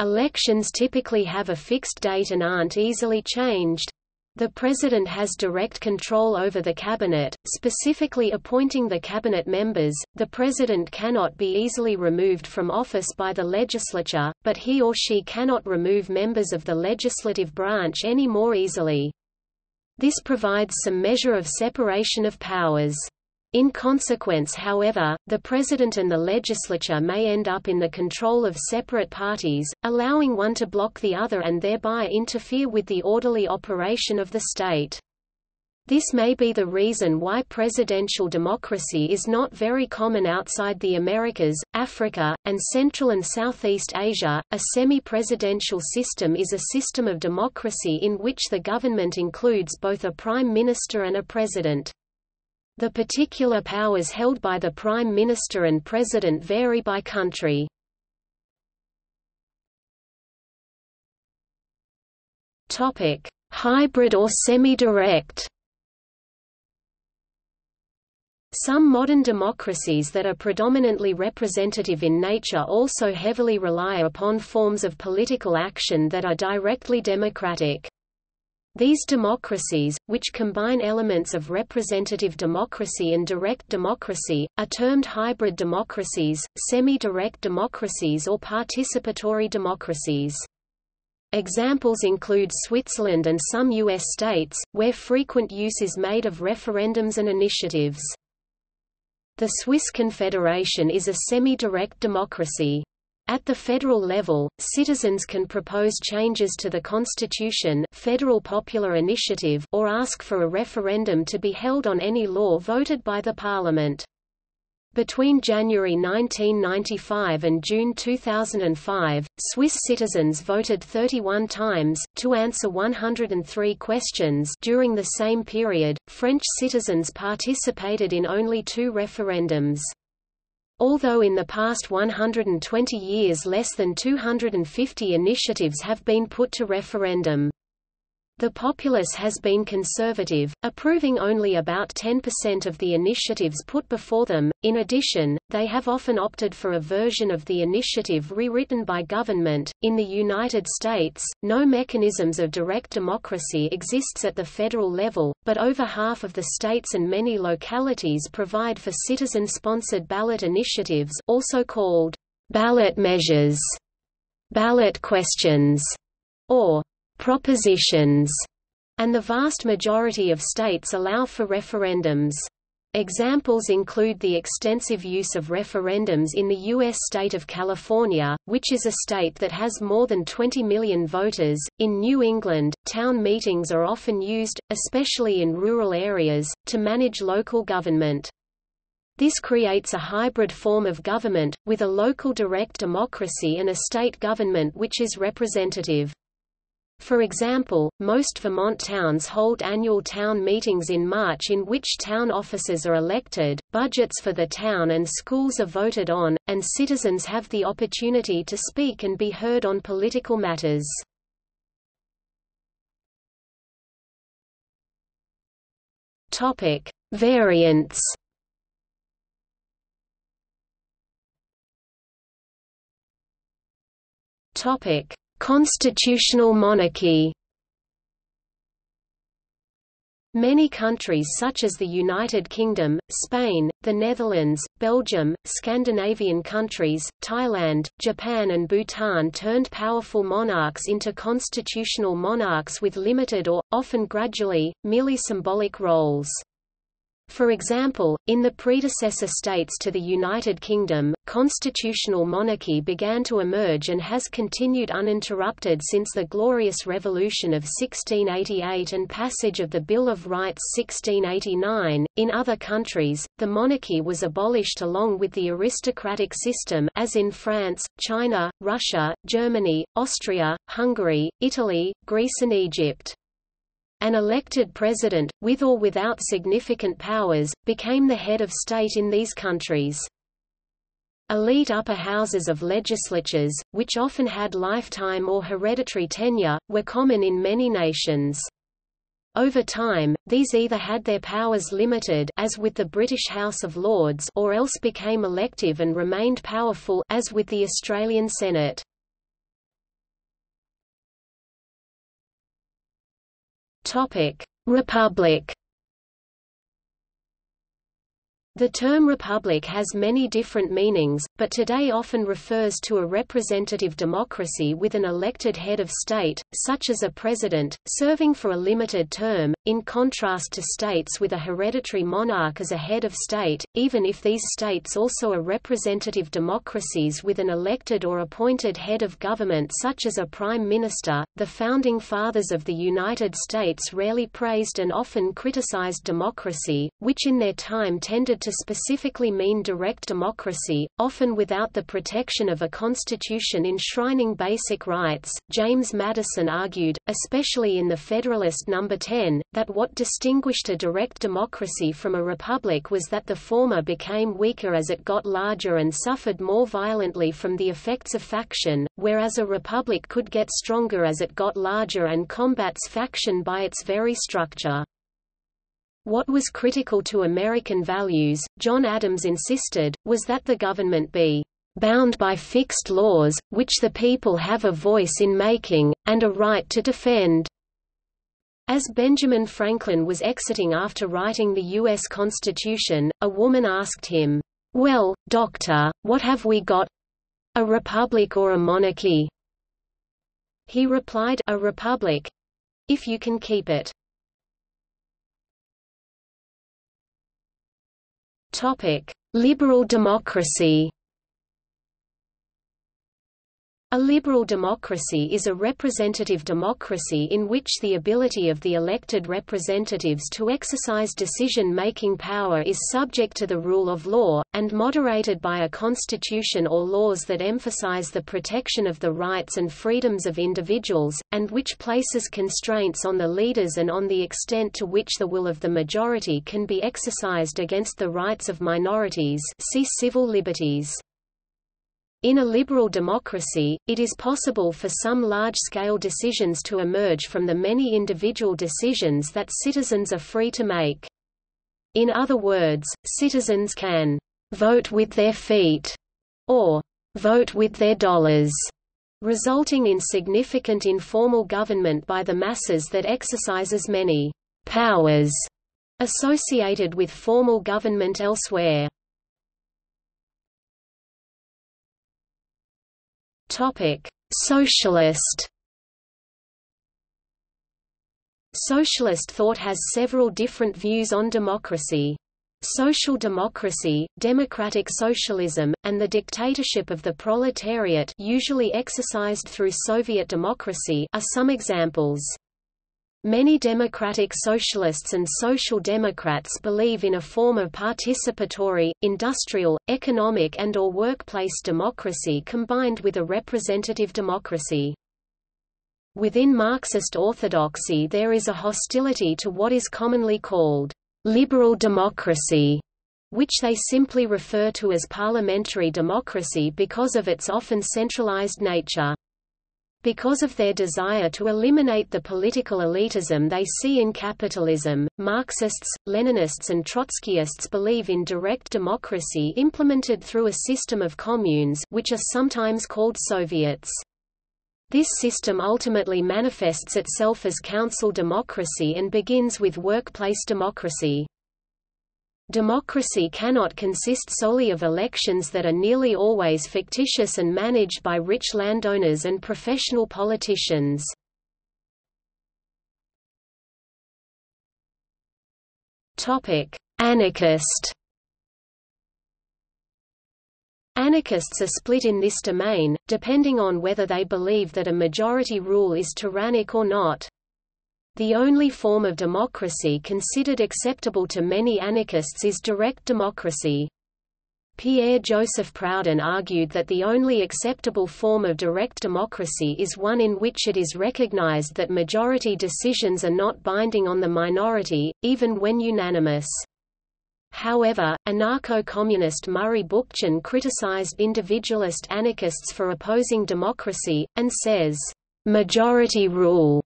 Elections typically have a fixed date and aren't easily changed. The President has direct control over the Cabinet, specifically appointing the Cabinet members. The President cannot be easily removed from office by the legislature, but he or she cannot remove members of the legislative branch any more easily. This provides some measure of separation of powers. In consequence however, the President and the legislature may end up in the control of separate parties, allowing one to block the other and thereby interfere with the orderly operation of the state. This may be the reason why presidential democracy is not very common outside the Americas, Africa, and Central and Southeast Asia. A semi presidential system is a system of democracy in which the government includes both a prime minister and a president. The particular powers held by the Prime Minister and President vary by country. Hybrid or semi-direct Some modern democracies that are predominantly representative in nature also heavily rely upon forms of political action that are directly democratic. These democracies, which combine elements of representative democracy and direct democracy, are termed hybrid democracies, semi-direct democracies or participatory democracies. Examples include Switzerland and some U.S. states, where frequent use is made of referendums and initiatives. The Swiss Confederation is a semi-direct democracy. At the federal level, citizens can propose changes to the Constitution federal popular initiative or ask for a referendum to be held on any law voted by the parliament. Between January 1995 and June 2005, Swiss citizens voted 31 times, to answer 103 questions during the same period, French citizens participated in only two referendums. Although in the past 120 years less than 250 initiatives have been put to referendum. The populace has been conservative, approving only about 10% of the initiatives put before them. In addition, they have often opted for a version of the initiative rewritten by government. In the United States, no mechanisms of direct democracy exists at the federal level, but over half of the states and many localities provide for citizen-sponsored ballot initiatives, also called ballot measures, ballot questions, or propositions, and the vast majority of states allow for referendums. Examples include the extensive use of referendums in the U.S. state of California, which is a state that has more than 20 million voters. In New England, town meetings are often used, especially in rural areas, to manage local government. This creates a hybrid form of government, with a local direct democracy and a state government which is representative. For example, most Vermont towns hold annual town meetings in March in which town officers are elected, budgets for the town and schools are voted on, and citizens have the opportunity to speak and be heard on political matters. Topic: Variants. Topic: Constitutional monarchy Many countries such as the United Kingdom, Spain, the Netherlands, Belgium, Scandinavian countries, Thailand, Japan and Bhutan turned powerful monarchs into constitutional monarchs with limited or, often gradually, merely symbolic roles. For example, in the predecessor states to the United Kingdom, constitutional monarchy began to emerge and has continued uninterrupted since the Glorious Revolution of 1688 and passage of the Bill of Rights 1689. In other countries, the monarchy was abolished along with the aristocratic system as in France, China, Russia, Germany, Austria, Hungary, Italy, Greece and Egypt. An elected president, with or without significant powers, became the head of state in these countries. Elite upper houses of legislatures, which often had lifetime or hereditary tenure, were common in many nations. Over time, these either had their powers limited as with the British House of Lords or else became elective and remained powerful as with the Australian Senate. Republic The term republic has many different meanings, but today often refers to a representative democracy with an elected head of state, such as a president, serving for a limited term, in contrast to states with a hereditary monarch as a head of state, even if these states also are representative democracies with an elected or appointed head of government such as a prime minister. The founding fathers of the United States rarely praised and often criticized democracy, which in their time tended to to specifically mean direct democracy, often without the protection of a constitution enshrining basic rights. James Madison argued, especially in the Federalist No. 10, that what distinguished a direct democracy from a republic was that the former became weaker as it got larger and suffered more violently from the effects of faction, whereas a republic could get stronger as it got larger and combats faction by its very structure. What was critical to American values, John Adams insisted, was that the government be bound by fixed laws, which the people have a voice in making, and a right to defend. As Benjamin Franklin was exiting after writing the U.S. Constitution, a woman asked him, Well, doctor, what have we got? A republic or a monarchy? He replied, A republic. If you can keep it. Liberal democracy. A liberal democracy is a representative democracy in which the ability of the elected representatives to exercise decision-making power is subject to the rule of law, and moderated by a constitution or laws that emphasize the protection of the rights and freedoms of individuals, and which places constraints on the leaders and on the extent to which the will of the majority can be exercised against the rights of minorities see civil liberties. In a liberal democracy, it is possible for some large-scale decisions to emerge from the many individual decisions that citizens are free to make. In other words, citizens can vote with their feet or vote with their dollars, resulting in significant informal government by the masses that exercises many powers associated with formal government elsewhere. Topic: Socialist. Socialist thought has several different views on democracy. Social democracy, democratic socialism, and the dictatorship of the proletariat usually exercised through Soviet democracy are some examples. Many democratic socialists and social democrats believe in a form of participatory, industrial, economic and or workplace democracy combined with a representative democracy. Within Marxist orthodoxy there is a hostility to what is commonly called liberal democracy, which they simply refer to as parliamentary democracy because of its often centralized nature. Because of their desire to eliminate the political elitism they see in capitalism, Marxists, Leninists and Trotskyists believe in direct democracy implemented through a system of communes which are sometimes called Soviets. This system ultimately manifests itself as council democracy and begins with workplace democracy. Democracy cannot consist solely of elections that are nearly always fictitious and managed by rich landowners and professional politicians. Anarchist Anarchists are split in this domain, depending on whether they believe that a majority rule is tyrannic or not. The only form of democracy considered acceptable to many anarchists is direct democracy. Pierre-Joseph Proudhon argued that the only acceptable form of direct democracy is one in which it is recognized that majority decisions are not binding on the minority, even when unanimous. However, anarcho-communist Murray Bookchin criticized individualist anarchists for opposing democracy, and says, "...majority rule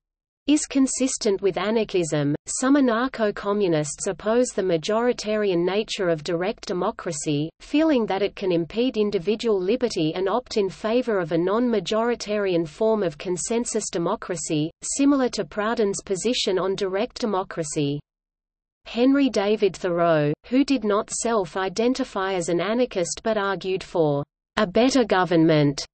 is consistent with anarchism. Some anarcho-communists oppose the majoritarian nature of direct democracy, feeling that it can impede individual liberty and opt in favor of a non-majoritarian form of consensus democracy, similar to Proudhon's position on direct democracy. Henry David Thoreau, who did not self-identify as an anarchist but argued for a better government,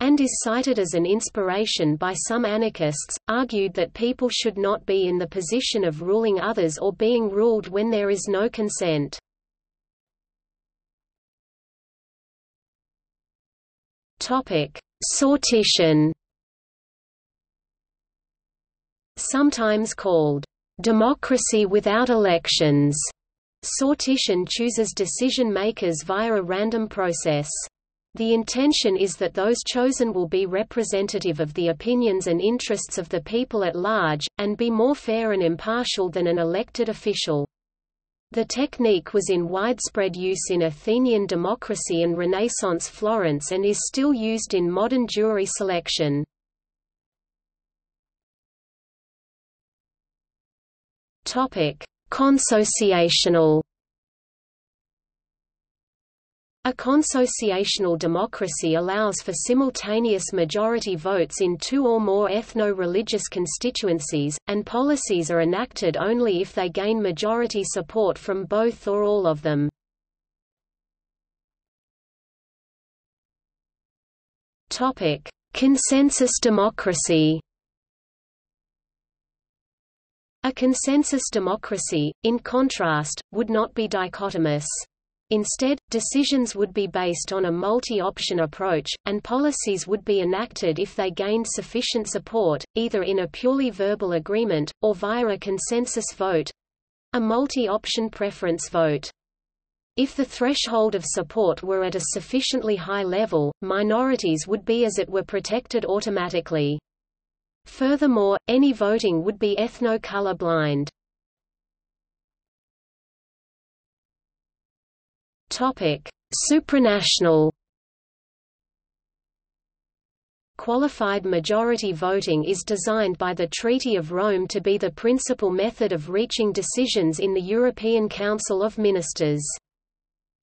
and is cited as an inspiration by some anarchists, argued that people should not be in the position of ruling others or being ruled when there is no consent. Sortition Sometimes called, "...democracy without elections", sortition chooses decision-makers via a random process. The intention is that those chosen will be representative of the opinions and interests of the people at large, and be more fair and impartial than an elected official. The technique was in widespread use in Athenian democracy and Renaissance Florence and is still used in modern jury selection. Consociational a consociational democracy allows for simultaneous majority votes in two or more ethno-religious constituencies, and policies are enacted only if they gain majority support from both or all of them. Consensus democracy A consensus democracy, in contrast, would not be dichotomous. Instead, decisions would be based on a multi-option approach, and policies would be enacted if they gained sufficient support, either in a purely verbal agreement, or via a consensus vote—a multi-option preference vote. If the threshold of support were at a sufficiently high level, minorities would be as it were protected automatically. Furthermore, any voting would be ethno-color blind. Topic: Supranational Qualified majority voting is designed by the Treaty of Rome to be the principal method of reaching decisions in the European Council of Ministers.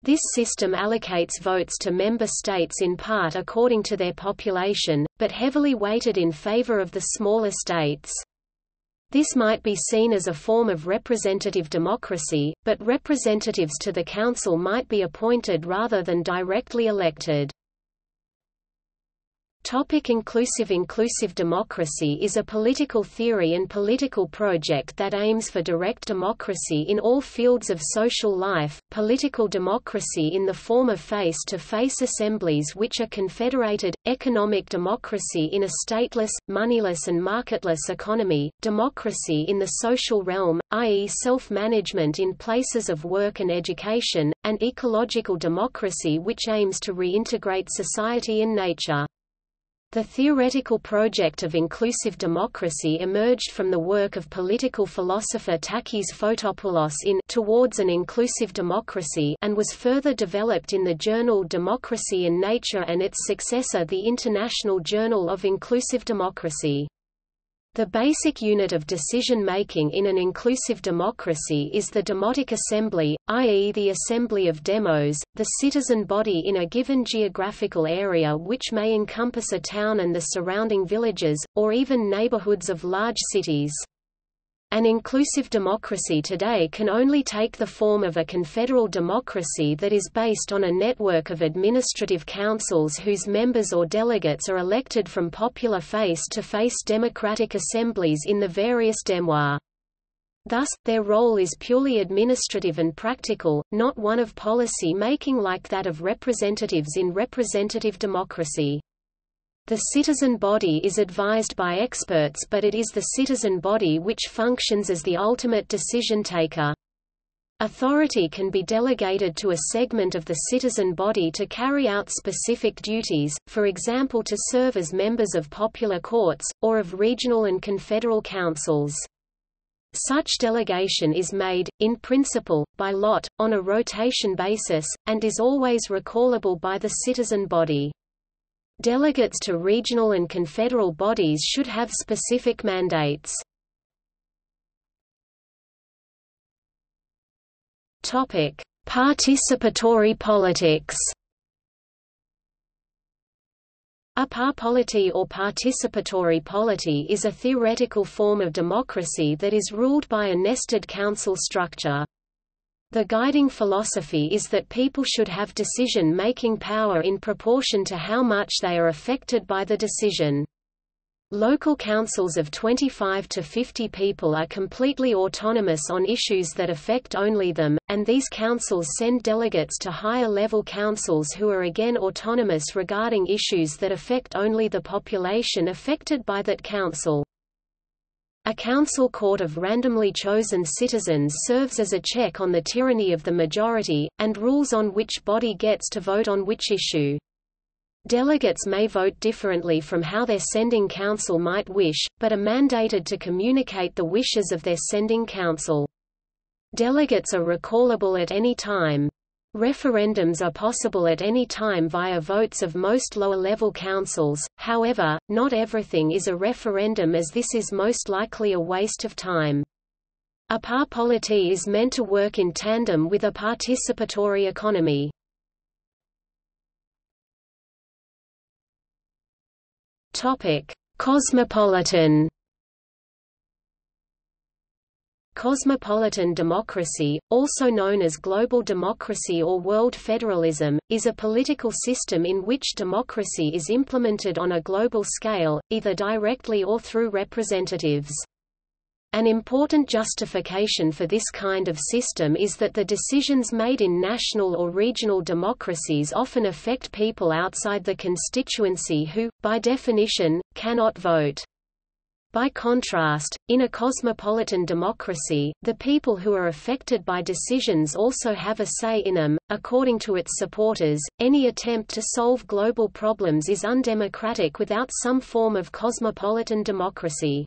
This system allocates votes to member states in part according to their population, but heavily weighted in favor of the smaller states. This might be seen as a form of representative democracy, but representatives to the council might be appointed rather than directly elected. Topic inclusive Inclusive democracy is a political theory and political project that aims for direct democracy in all fields of social life, political democracy in the form of face-to-face -face assemblies which are confederated, economic democracy in a stateless, moneyless and marketless economy, democracy in the social realm, i.e. self-management in places of work and education, and ecological democracy which aims to reintegrate society and nature. The theoretical project of inclusive democracy emerged from the work of political philosopher Takis Fotopoulos in Towards an Inclusive Democracy and was further developed in the journal Democracy and Nature and its successor the International Journal of Inclusive Democracy. The basic unit of decision-making in an inclusive democracy is the demotic assembly, i.e. the assembly of demos, the citizen body in a given geographical area which may encompass a town and the surrounding villages, or even neighborhoods of large cities. An inclusive democracy today can only take the form of a confederal democracy that is based on a network of administrative councils whose members or delegates are elected from popular face-to-face -face democratic assemblies in the various demoi. Thus, their role is purely administrative and practical, not one of policy making like that of representatives in representative democracy. The citizen body is advised by experts but it is the citizen body which functions as the ultimate decision taker. Authority can be delegated to a segment of the citizen body to carry out specific duties, for example to serve as members of popular courts, or of regional and confederal councils. Such delegation is made, in principle, by lot, on a rotation basis, and is always recallable by the citizen body. Delegates to regional and confederal bodies should have specific mandates. Topic: Participatory politics. A parpolity or participatory polity is a theoretical form of democracy that is ruled by a nested council structure. The guiding philosophy is that people should have decision-making power in proportion to how much they are affected by the decision. Local councils of 25 to 50 people are completely autonomous on issues that affect only them, and these councils send delegates to higher-level councils who are again autonomous regarding issues that affect only the population affected by that council. A council court of randomly chosen citizens serves as a check on the tyranny of the majority, and rules on which body gets to vote on which issue. Delegates may vote differently from how their sending council might wish, but are mandated to communicate the wishes of their sending council. Delegates are recallable at any time. Referendums are possible at any time via votes of most lower-level councils, however, not everything is a referendum as this is most likely a waste of time. A parpolity is meant to work in tandem with a participatory economy. Cosmopolitan. Cosmopolitan democracy, also known as global democracy or world federalism, is a political system in which democracy is implemented on a global scale, either directly or through representatives. An important justification for this kind of system is that the decisions made in national or regional democracies often affect people outside the constituency who, by definition, cannot vote. By contrast, in a cosmopolitan democracy, the people who are affected by decisions also have a say in them. According to its supporters, any attempt to solve global problems is undemocratic without some form of cosmopolitan democracy.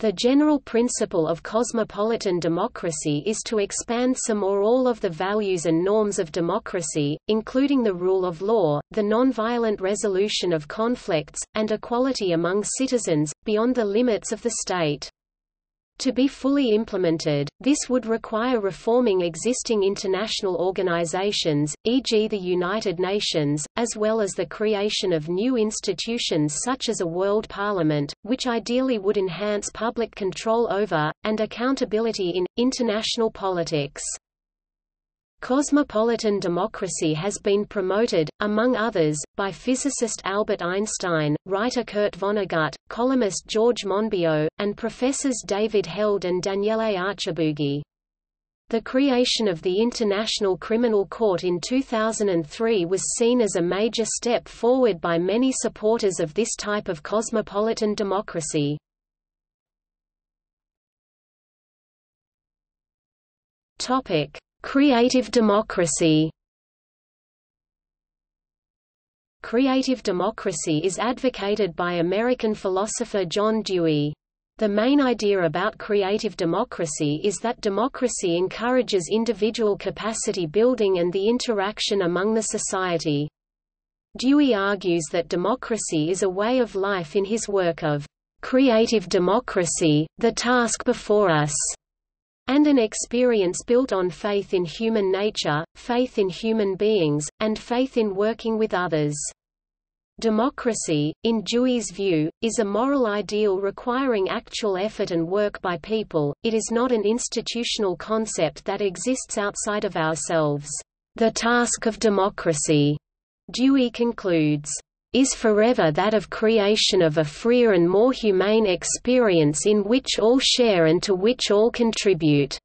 The general principle of cosmopolitan democracy is to expand some or all of the values and norms of democracy, including the rule of law, the non-violent resolution of conflicts, and equality among citizens, beyond the limits of the state. To be fully implemented, this would require reforming existing international organizations, e.g. the United Nations, as well as the creation of new institutions such as a World Parliament, which ideally would enhance public control over, and accountability in, international politics. Cosmopolitan democracy has been promoted, among others, by physicist Albert Einstein, writer Kurt Vonnegut, columnist George Monbiot, and professors David Held and Daniele Archibugi. The creation of the International Criminal Court in 2003 was seen as a major step forward by many supporters of this type of cosmopolitan democracy. Topic: Creative democracy Creative democracy is advocated by American philosopher John Dewey. The main idea about creative democracy is that democracy encourages individual capacity building and the interaction among the society. Dewey argues that democracy is a way of life in his work of creative democracy, the task before us and an experience built on faith in human nature, faith in human beings, and faith in working with others. Democracy, in Dewey's view, is a moral ideal requiring actual effort and work by people, it is not an institutional concept that exists outside of ourselves. The task of democracy, Dewey concludes, is forever that of creation of a freer and more humane experience in which all share and to which all contribute.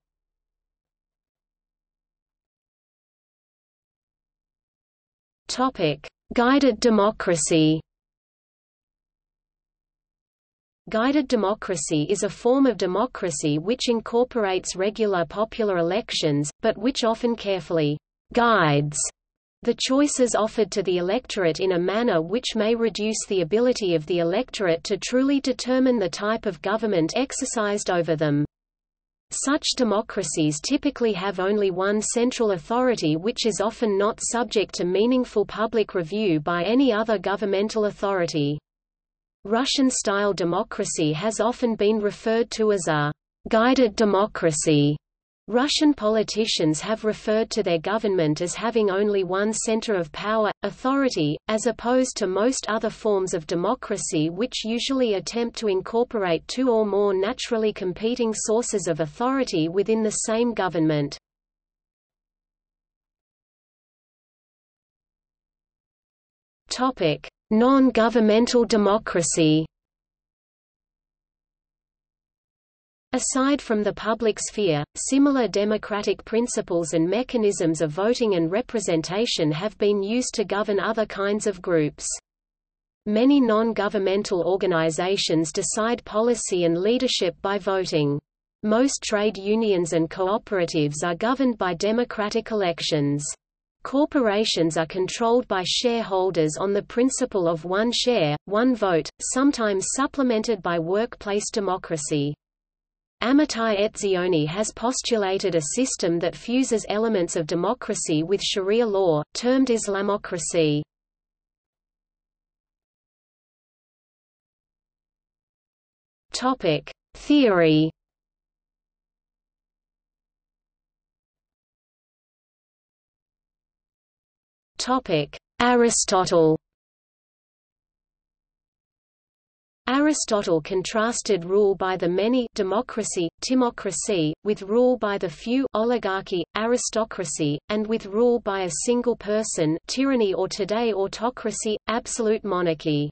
Guided democracy Guided democracy is a form of democracy which incorporates regular popular elections, but which often carefully guides the choices offered to the electorate in a manner which may reduce the ability of the electorate to truly determine the type of government exercised over them. Such democracies typically have only one central authority which is often not subject to meaningful public review by any other governmental authority. Russian-style democracy has often been referred to as a «guided democracy», Russian politicians have referred to their government as having only one center of power, authority, as opposed to most other forms of democracy which usually attempt to incorporate two or more naturally competing sources of authority within the same government. Non-governmental democracy Aside from the public sphere, similar democratic principles and mechanisms of voting and representation have been used to govern other kinds of groups. Many non-governmental organizations decide policy and leadership by voting. Most trade unions and cooperatives are governed by democratic elections. Corporations are controlled by shareholders on the principle of one share, one vote, sometimes supplemented by workplace democracy. Amitai Etzioni has postulated a system that fuses elements of democracy with Sharia law, termed Islamocracy. Topic: Theory. Topic: Aristotle. Aristotle contrasted rule by the many democracy, timocracy, with rule by the few oligarchy, aristocracy, and with rule by a single person tyranny or today autocracy, absolute monarchy.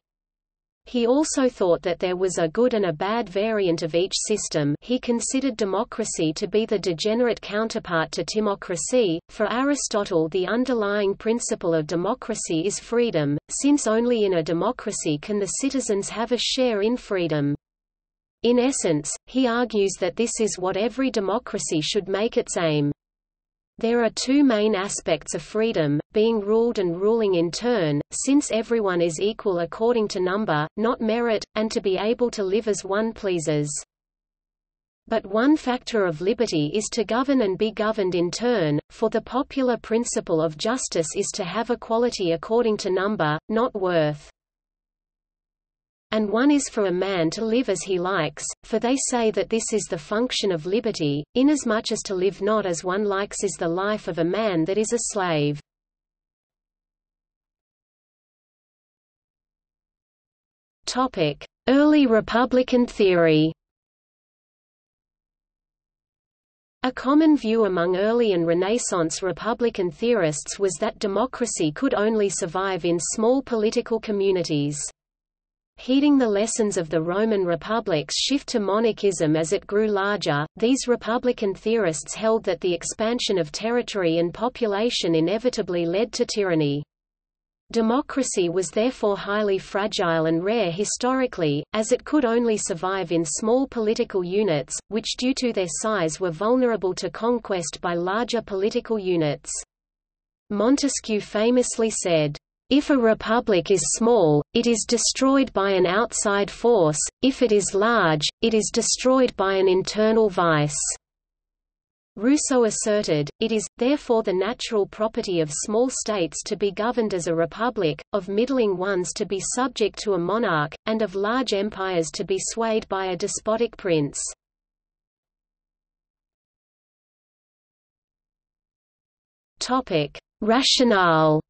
He also thought that there was a good and a bad variant of each system he considered democracy to be the degenerate counterpart to timocracy. For Aristotle the underlying principle of democracy is freedom, since only in a democracy can the citizens have a share in freedom. In essence, he argues that this is what every democracy should make its aim. There are two main aspects of freedom, being ruled and ruling in turn, since everyone is equal according to number, not merit, and to be able to live as one pleases. But one factor of liberty is to govern and be governed in turn, for the popular principle of justice is to have equality according to number, not worth. And one is for a man to live as he likes, for they say that this is the function of liberty, inasmuch as to live not as one likes is the life of a man that is a slave. Early Republican theory A common view among early and Renaissance Republican theorists was that democracy could only survive in small political communities. Heeding the lessons of the Roman Republic's shift to monarchism as it grew larger, these Republican theorists held that the expansion of territory and population inevitably led to tyranny. Democracy was therefore highly fragile and rare historically, as it could only survive in small political units, which due to their size were vulnerable to conquest by larger political units. Montesquieu famously said, if a republic is small, it is destroyed by an outside force, if it is large, it is destroyed by an internal vice. Rousseau asserted, it is, therefore the natural property of small states to be governed as a republic, of middling ones to be subject to a monarch, and of large empires to be swayed by a despotic prince. Rationale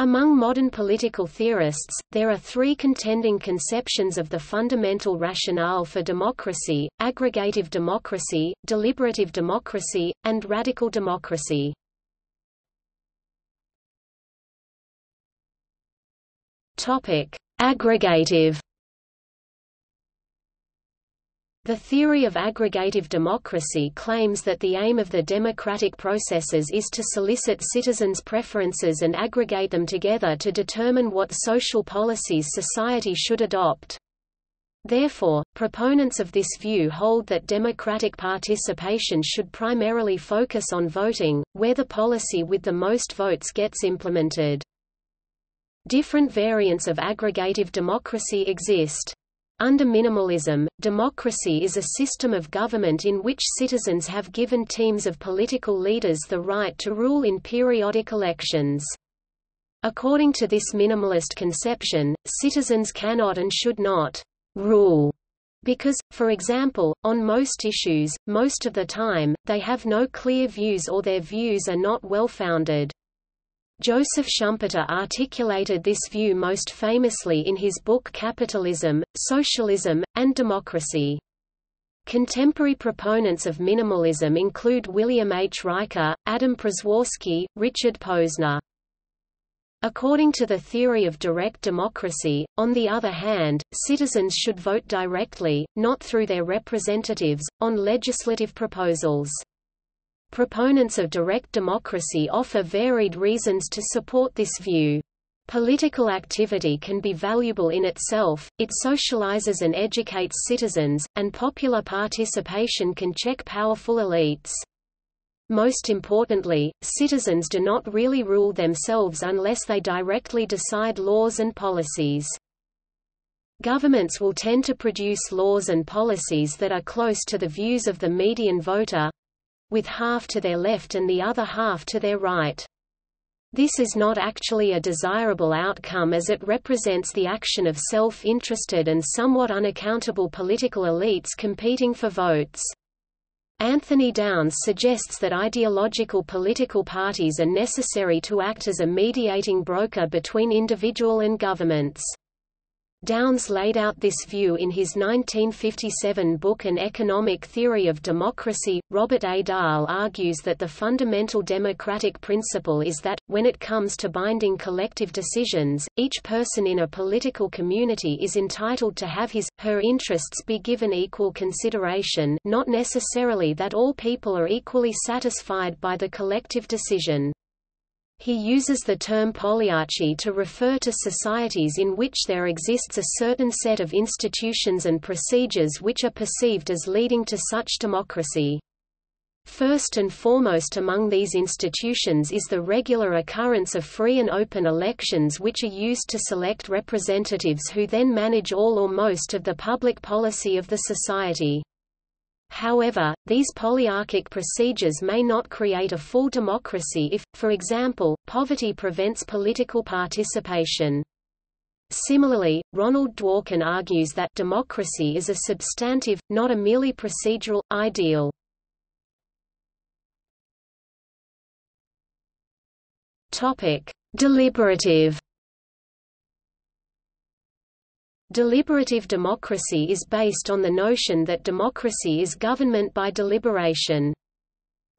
Among modern political theorists, there are three contending conceptions of the fundamental rationale for democracy, aggregative democracy, deliberative democracy, and radical democracy. Aggregative the theory of aggregative democracy claims that the aim of the democratic processes is to solicit citizens' preferences and aggregate them together to determine what social policies society should adopt. Therefore, proponents of this view hold that democratic participation should primarily focus on voting, where the policy with the most votes gets implemented. Different variants of aggregative democracy exist. Under minimalism, democracy is a system of government in which citizens have given teams of political leaders the right to rule in periodic elections. According to this minimalist conception, citizens cannot and should not rule Because, for example, on most issues, most of the time, they have no clear views or their views are not well-founded. Joseph Schumpeter articulated this view most famously in his book Capitalism, Socialism, and Democracy. Contemporary proponents of minimalism include William H. Riker, Adam Przeworski, Richard Posner. According to the theory of direct democracy, on the other hand, citizens should vote directly, not through their representatives, on legislative proposals. Proponents of direct democracy offer varied reasons to support this view. Political activity can be valuable in itself, it socializes and educates citizens, and popular participation can check powerful elites. Most importantly, citizens do not really rule themselves unless they directly decide laws and policies. Governments will tend to produce laws and policies that are close to the views of the median voter—with half to their left and the other half to their right. This is not actually a desirable outcome as it represents the action of self-interested and somewhat unaccountable political elites competing for votes. Anthony Downs suggests that ideological political parties are necessary to act as a mediating broker between individual and governments. Downs laid out this view in his 1957 book An Economic Theory of Democracy. Robert A. Dahl argues that the fundamental democratic principle is that, when it comes to binding collective decisions, each person in a political community is entitled to have his, her interests be given equal consideration not necessarily that all people are equally satisfied by the collective decision. He uses the term polyarchy to refer to societies in which there exists a certain set of institutions and procedures which are perceived as leading to such democracy. First and foremost among these institutions is the regular occurrence of free and open elections which are used to select representatives who then manage all or most of the public policy of the society. However, these polyarchic procedures may not create a full democracy if, for example, poverty prevents political participation. Similarly, Ronald Dworkin argues that democracy is a substantive, not a merely procedural, ideal. Deliberative Deliberative democracy is based on the notion that democracy is government by deliberation.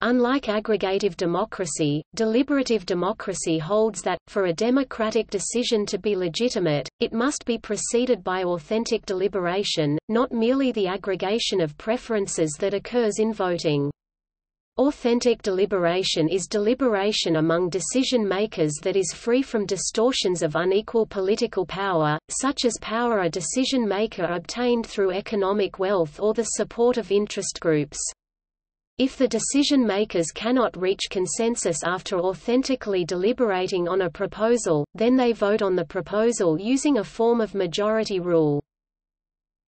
Unlike aggregative democracy, deliberative democracy holds that, for a democratic decision to be legitimate, it must be preceded by authentic deliberation, not merely the aggregation of preferences that occurs in voting. Authentic deliberation is deliberation among decision-makers that is free from distortions of unequal political power, such as power a decision-maker obtained through economic wealth or the support of interest groups. If the decision-makers cannot reach consensus after authentically deliberating on a proposal, then they vote on the proposal using a form of majority rule.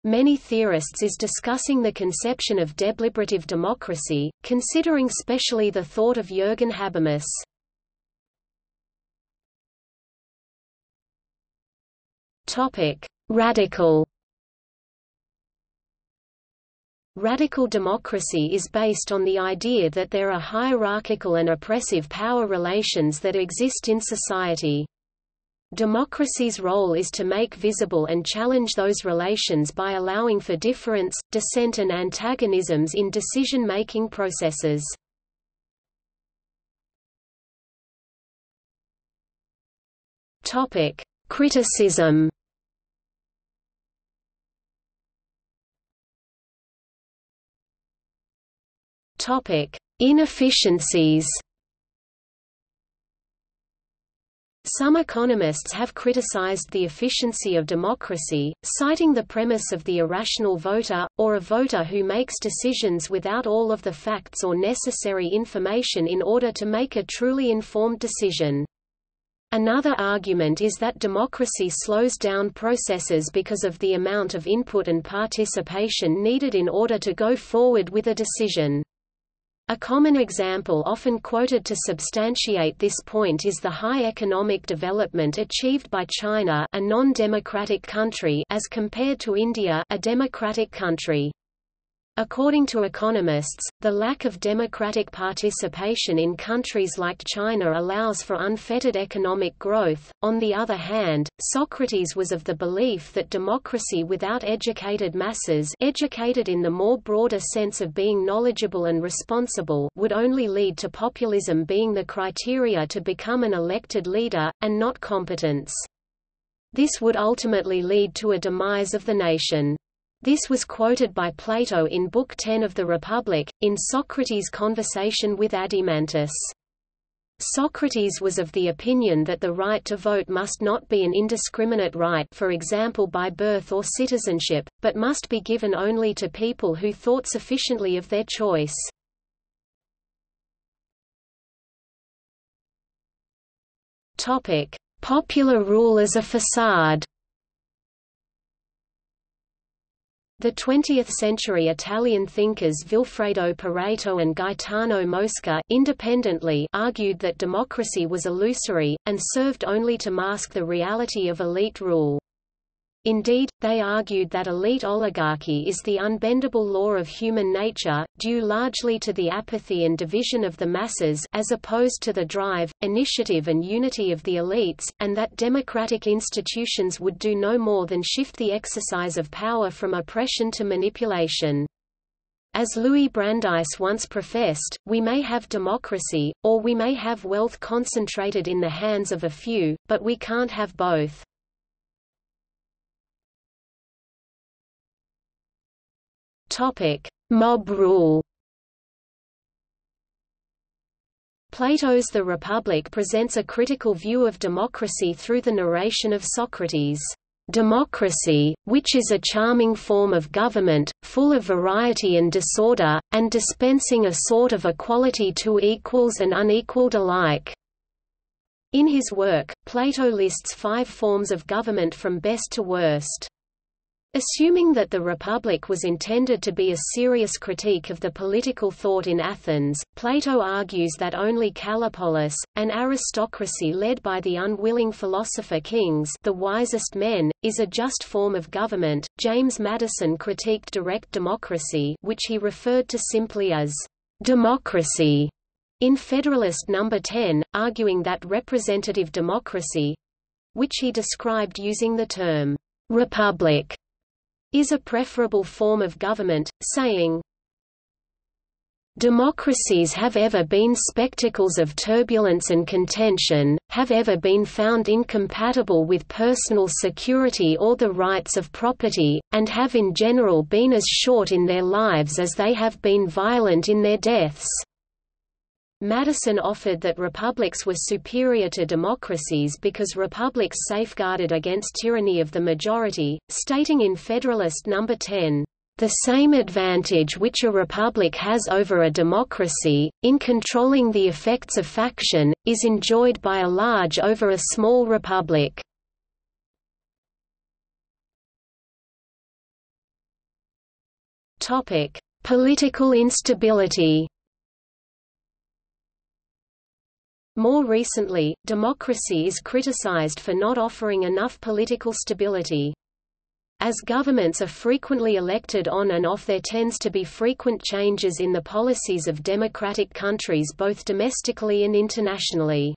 Many theorists is discussing the conception of deliberative democracy, considering specially the thought of Jürgen Habermas. Radical Radical democracy is based on the idea that there are hierarchical and oppressive power relations that exist in society. Democracy's role is to make visible and challenge those relations by allowing for difference, dissent and antagonisms in decision-making processes. Topic: Criticism Topic: Inefficiencies Some economists have criticized the efficiency of democracy, citing the premise of the irrational voter, or a voter who makes decisions without all of the facts or necessary information in order to make a truly informed decision. Another argument is that democracy slows down processes because of the amount of input and participation needed in order to go forward with a decision. A common example often quoted to substantiate this point is the high economic development achieved by China a non-democratic country as compared to India a democratic country. According to economists, the lack of democratic participation in countries like China allows for unfettered economic growth. On the other hand, Socrates was of the belief that democracy without educated masses, educated in the more broader sense of being knowledgeable and responsible, would only lead to populism being the criteria to become an elected leader, and not competence. This would ultimately lead to a demise of the nation. This was quoted by Plato in Book 10 of the Republic, in Socrates' conversation with Adeimantus. Socrates was of the opinion that the right to vote must not be an indiscriminate right for example by birth or citizenship, but must be given only to people who thought sufficiently of their choice. Popular rule as a facade The 20th-century Italian thinkers Vilfredo Pareto and Gaetano Mosca independently argued that democracy was illusory, and served only to mask the reality of elite rule. Indeed, they argued that elite oligarchy is the unbendable law of human nature, due largely to the apathy and division of the masses as opposed to the drive, initiative and unity of the elites, and that democratic institutions would do no more than shift the exercise of power from oppression to manipulation. As Louis Brandeis once professed, we may have democracy, or we may have wealth concentrated in the hands of a few, but we can't have both. Topic: Mob rule. Plato's The Republic presents a critical view of democracy through the narration of Socrates' democracy, which is a charming form of government, full of variety and disorder, and dispensing a sort of equality to equals and unequaled alike. In his work, Plato lists five forms of government from best to worst. Assuming that the Republic was intended to be a serious critique of the political thought in Athens, Plato argues that only Callipolis, an aristocracy led by the unwilling philosopher kings the wisest men, is a just form of government. James Madison critiqued direct democracy which he referred to simply as democracy in Federalist No. 10, arguing that representative democracy—which he described using the term republic is a preferable form of government, saying, Democracies have ever been spectacles of turbulence and contention, have ever been found incompatible with personal security or the rights of property, and have in general been as short in their lives as they have been violent in their deaths. Madison offered that republics were superior to democracies because republics safeguarded against tyranny of the majority, stating in Federalist No. 10, "...the same advantage which a republic has over a democracy, in controlling the effects of faction, is enjoyed by a large over a small republic." Political instability More recently, democracy is criticized for not offering enough political stability. As governments are frequently elected on and off there tends to be frequent changes in the policies of democratic countries both domestically and internationally.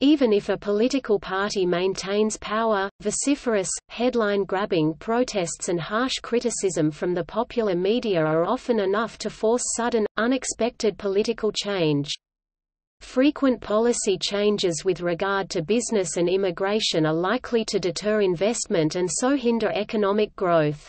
Even if a political party maintains power, vociferous, headline-grabbing protests and harsh criticism from the popular media are often enough to force sudden, unexpected political change. Frequent policy changes with regard to business and immigration are likely to deter investment and so hinder economic growth.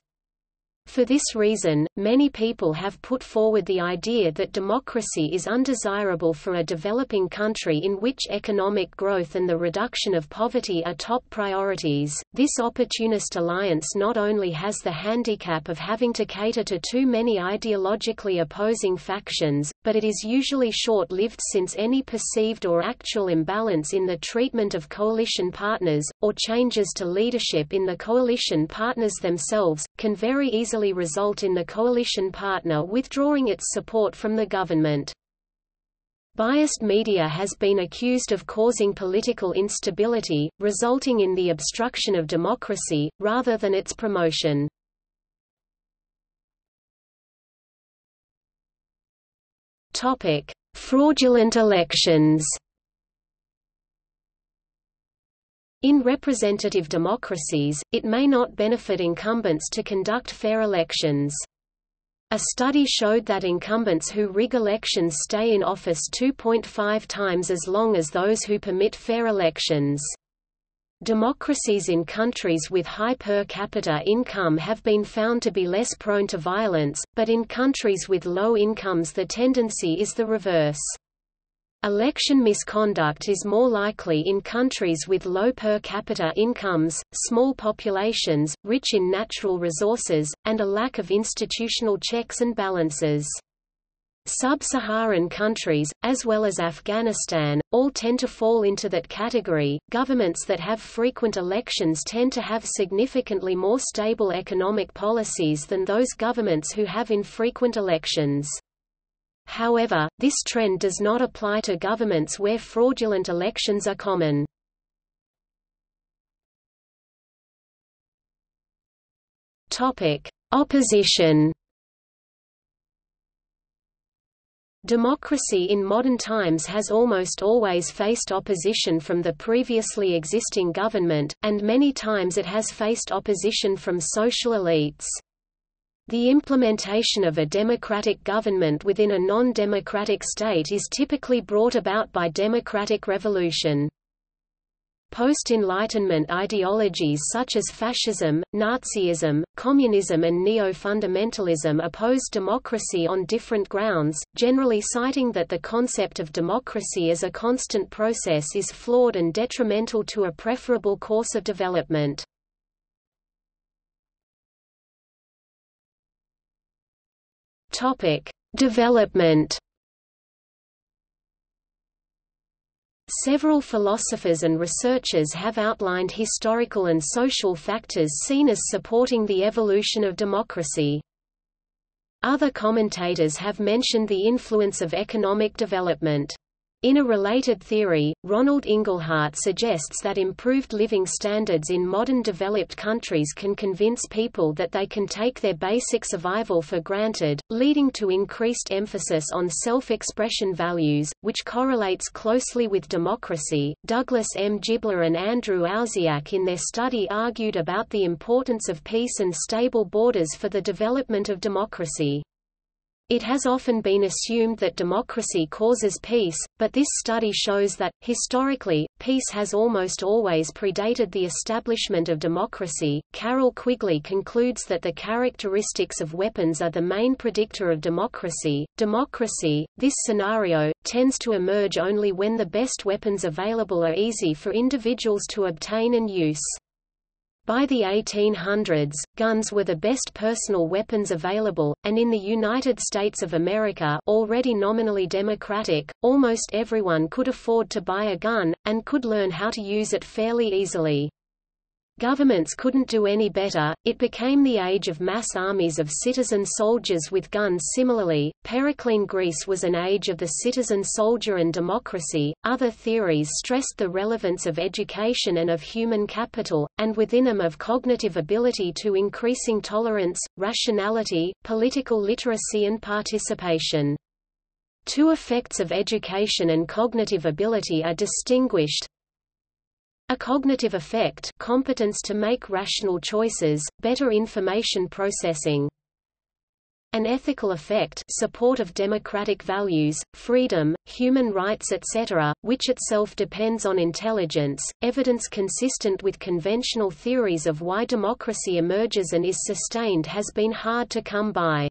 For this reason, many people have put forward the idea that democracy is undesirable for a developing country in which economic growth and the reduction of poverty are top priorities. This opportunist alliance not only has the handicap of having to cater to too many ideologically opposing factions, but it is usually short lived since any perceived or actual imbalance in the treatment of coalition partners, or changes to leadership in the coalition partners themselves, can very easily usually result in the coalition partner withdrawing its support from the government. Biased media has been accused of causing political instability, resulting in the obstruction of democracy, rather than its promotion. Fraudulent elections In representative democracies, it may not benefit incumbents to conduct fair elections. A study showed that incumbents who rig elections stay in office 2.5 times as long as those who permit fair elections. Democracies in countries with high per capita income have been found to be less prone to violence, but in countries with low incomes the tendency is the reverse. Election misconduct is more likely in countries with low per capita incomes, small populations, rich in natural resources, and a lack of institutional checks and balances. Sub-Saharan countries, as well as Afghanistan, all tend to fall into that category. Governments that have frequent elections tend to have significantly more stable economic policies than those governments who have infrequent elections. However, this trend does not apply to governments where fraudulent elections are common. Topic: Opposition. Democracy in modern times has almost always faced opposition from the previously existing government, and many times it has faced opposition from social elites. The implementation of a democratic government within a non-democratic state is typically brought about by democratic revolution. Post-Enlightenment ideologies such as fascism, Nazism, communism and neo-fundamentalism oppose democracy on different grounds, generally citing that the concept of democracy as a constant process is flawed and detrimental to a preferable course of development. Topic: Development. Several philosophers and researchers have outlined historical and social factors seen as supporting the evolution of democracy. Other commentators have mentioned the influence of economic development. In a related theory, Ronald Inglehart suggests that improved living standards in modern developed countries can convince people that they can take their basic survival for granted, leading to increased emphasis on self-expression values, which correlates closely with democracy. Douglas M. Gibler and Andrew Owsiak in their study argued about the importance of peace and stable borders for the development of democracy. It has often been assumed that democracy causes peace, but this study shows that, historically, peace has almost always predated the establishment of democracy. Carroll Quigley concludes that the characteristics of weapons are the main predictor of democracy. Democracy, this scenario, tends to emerge only when the best weapons available are easy for individuals to obtain and use. By the 1800s, guns were the best personal weapons available, and in the United States of America already nominally democratic, almost everyone could afford to buy a gun, and could learn how to use it fairly easily. Governments couldn't do any better, it became the age of mass armies of citizen soldiers with guns similarly, Periclean Greece was an age of the citizen soldier and democracy. Other theories stressed the relevance of education and of human capital, and within them of cognitive ability to increasing tolerance, rationality, political literacy and participation. Two effects of education and cognitive ability are distinguished, a cognitive effect competence to make rational choices, better information processing. An ethical effect support of democratic values, freedom, human rights etc., which itself depends on intelligence. Evidence consistent with conventional theories of why democracy emerges and is sustained has been hard to come by.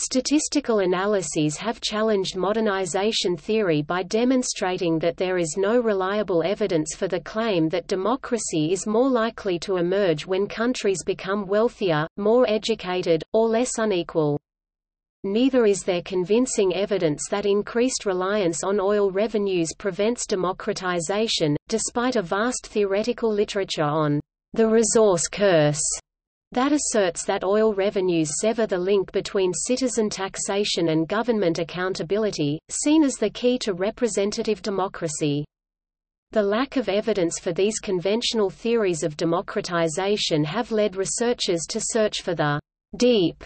Statistical analyses have challenged modernization theory by demonstrating that there is no reliable evidence for the claim that democracy is more likely to emerge when countries become wealthier, more educated, or less unequal. Neither is there convincing evidence that increased reliance on oil revenues prevents democratization, despite a vast theoretical literature on the resource curse that asserts that oil revenues sever the link between citizen taxation and government accountability, seen as the key to representative democracy. The lack of evidence for these conventional theories of democratization have led researchers to search for the deep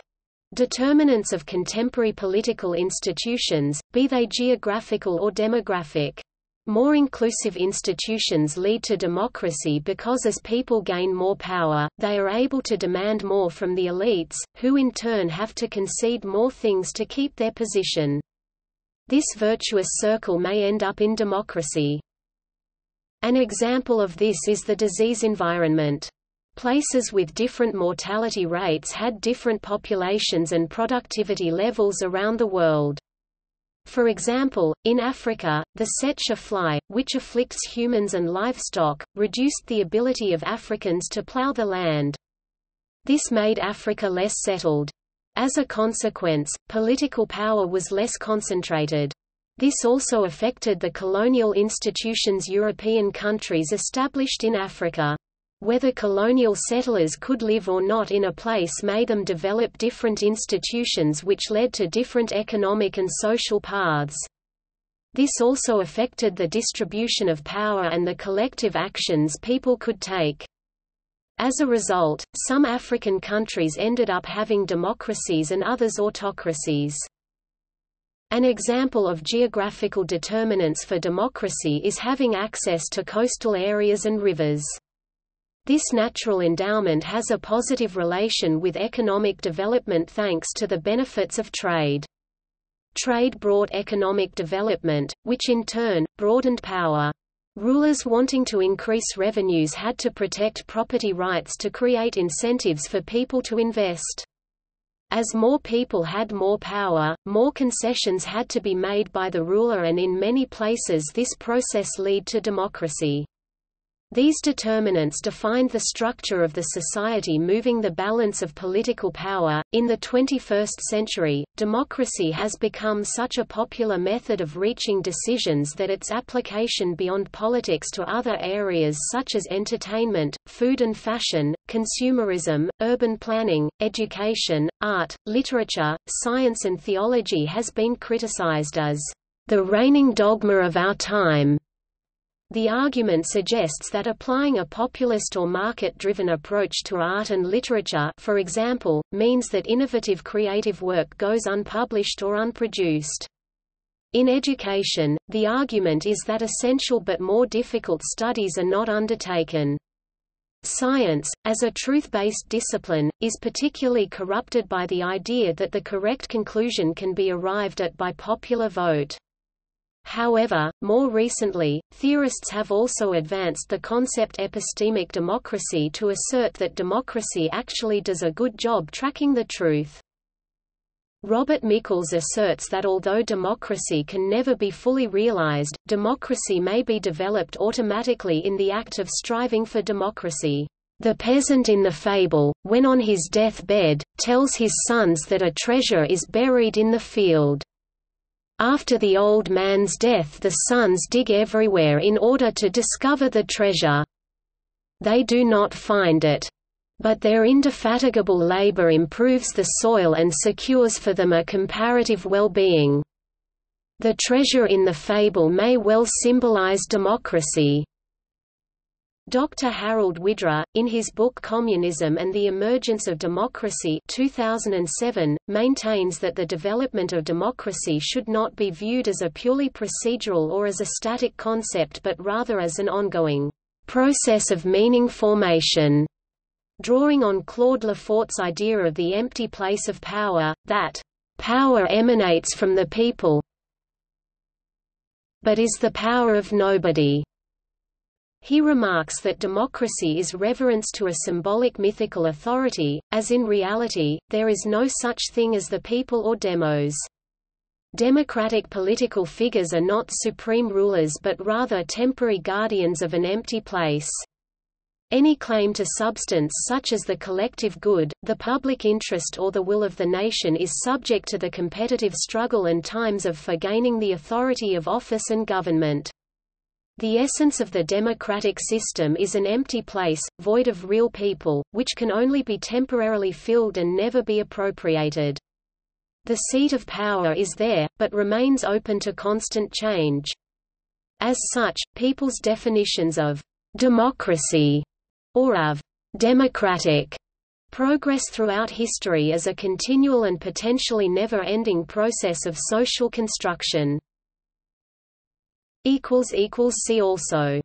determinants of contemporary political institutions, be they geographical or demographic. More inclusive institutions lead to democracy because as people gain more power, they are able to demand more from the elites, who in turn have to concede more things to keep their position. This virtuous circle may end up in democracy. An example of this is the disease environment. Places with different mortality rates had different populations and productivity levels around the world. For example, in Africa, the tsetse fly, which afflicts humans and livestock, reduced the ability of Africans to plow the land. This made Africa less settled. As a consequence, political power was less concentrated. This also affected the colonial institutions European countries established in Africa. Whether colonial settlers could live or not in a place made them develop different institutions which led to different economic and social paths. This also affected the distribution of power and the collective actions people could take. As a result, some African countries ended up having democracies and others autocracies. An example of geographical determinants for democracy is having access to coastal areas and rivers. This natural endowment has a positive relation with economic development thanks to the benefits of trade. Trade brought economic development, which in turn, broadened power. Rulers wanting to increase revenues had to protect property rights to create incentives for people to invest. As more people had more power, more concessions had to be made by the ruler and in many places this process led to democracy. These determinants defined the structure of the society moving the balance of political power. In the 21st century, democracy has become such a popular method of reaching decisions that its application beyond politics to other areas such as entertainment, food and fashion, consumerism, urban planning, education, art, literature, science and theology has been criticized as the reigning dogma of our time. The argument suggests that applying a populist or market-driven approach to art and literature for example, means that innovative creative work goes unpublished or unproduced. In education, the argument is that essential but more difficult studies are not undertaken. Science, as a truth-based discipline, is particularly corrupted by the idea that the correct conclusion can be arrived at by popular vote. However, more recently, theorists have also advanced the concept epistemic democracy to assert that democracy actually does a good job tracking the truth. Robert Michels asserts that although democracy can never be fully realized, democracy may be developed automatically in the act of striving for democracy. The peasant in the fable, when on his death-bed, tells his sons that a treasure is buried in the field. After the old man's death the sons dig everywhere in order to discover the treasure. They do not find it but their indefatigable labor improves the soil and secures for them a comparative well-being. The treasure in the fable may well symbolize democracy. Dr. Harald Wydra, in his book Communism and the Emergence of Democracy 2007, maintains that the development of democracy should not be viewed as a purely procedural or as a static concept but rather as an ongoing process of meaning formation drawing on Claude Lefort's idea of the empty place of power, that power emanates from the people but is the power of nobody. He remarks that democracy is reverence to a symbolic mythical authority, as in reality, there is no such thing as the people or demos. Democratic political figures are not supreme rulers but rather temporary guardians of an empty place. Any claim to substance such as the collective good, the public interest or the will of the nation is subject to the competitive struggle and times of for gaining the authority of office and government. The essence of the democratic system is an empty place, void of real people, which can only be temporarily filled and never be appropriated. The seat of power is there, but remains open to constant change. As such, people's definitions of democracy or of democratic progress throughout history is a continual and potentially never-ending process of social construction. See also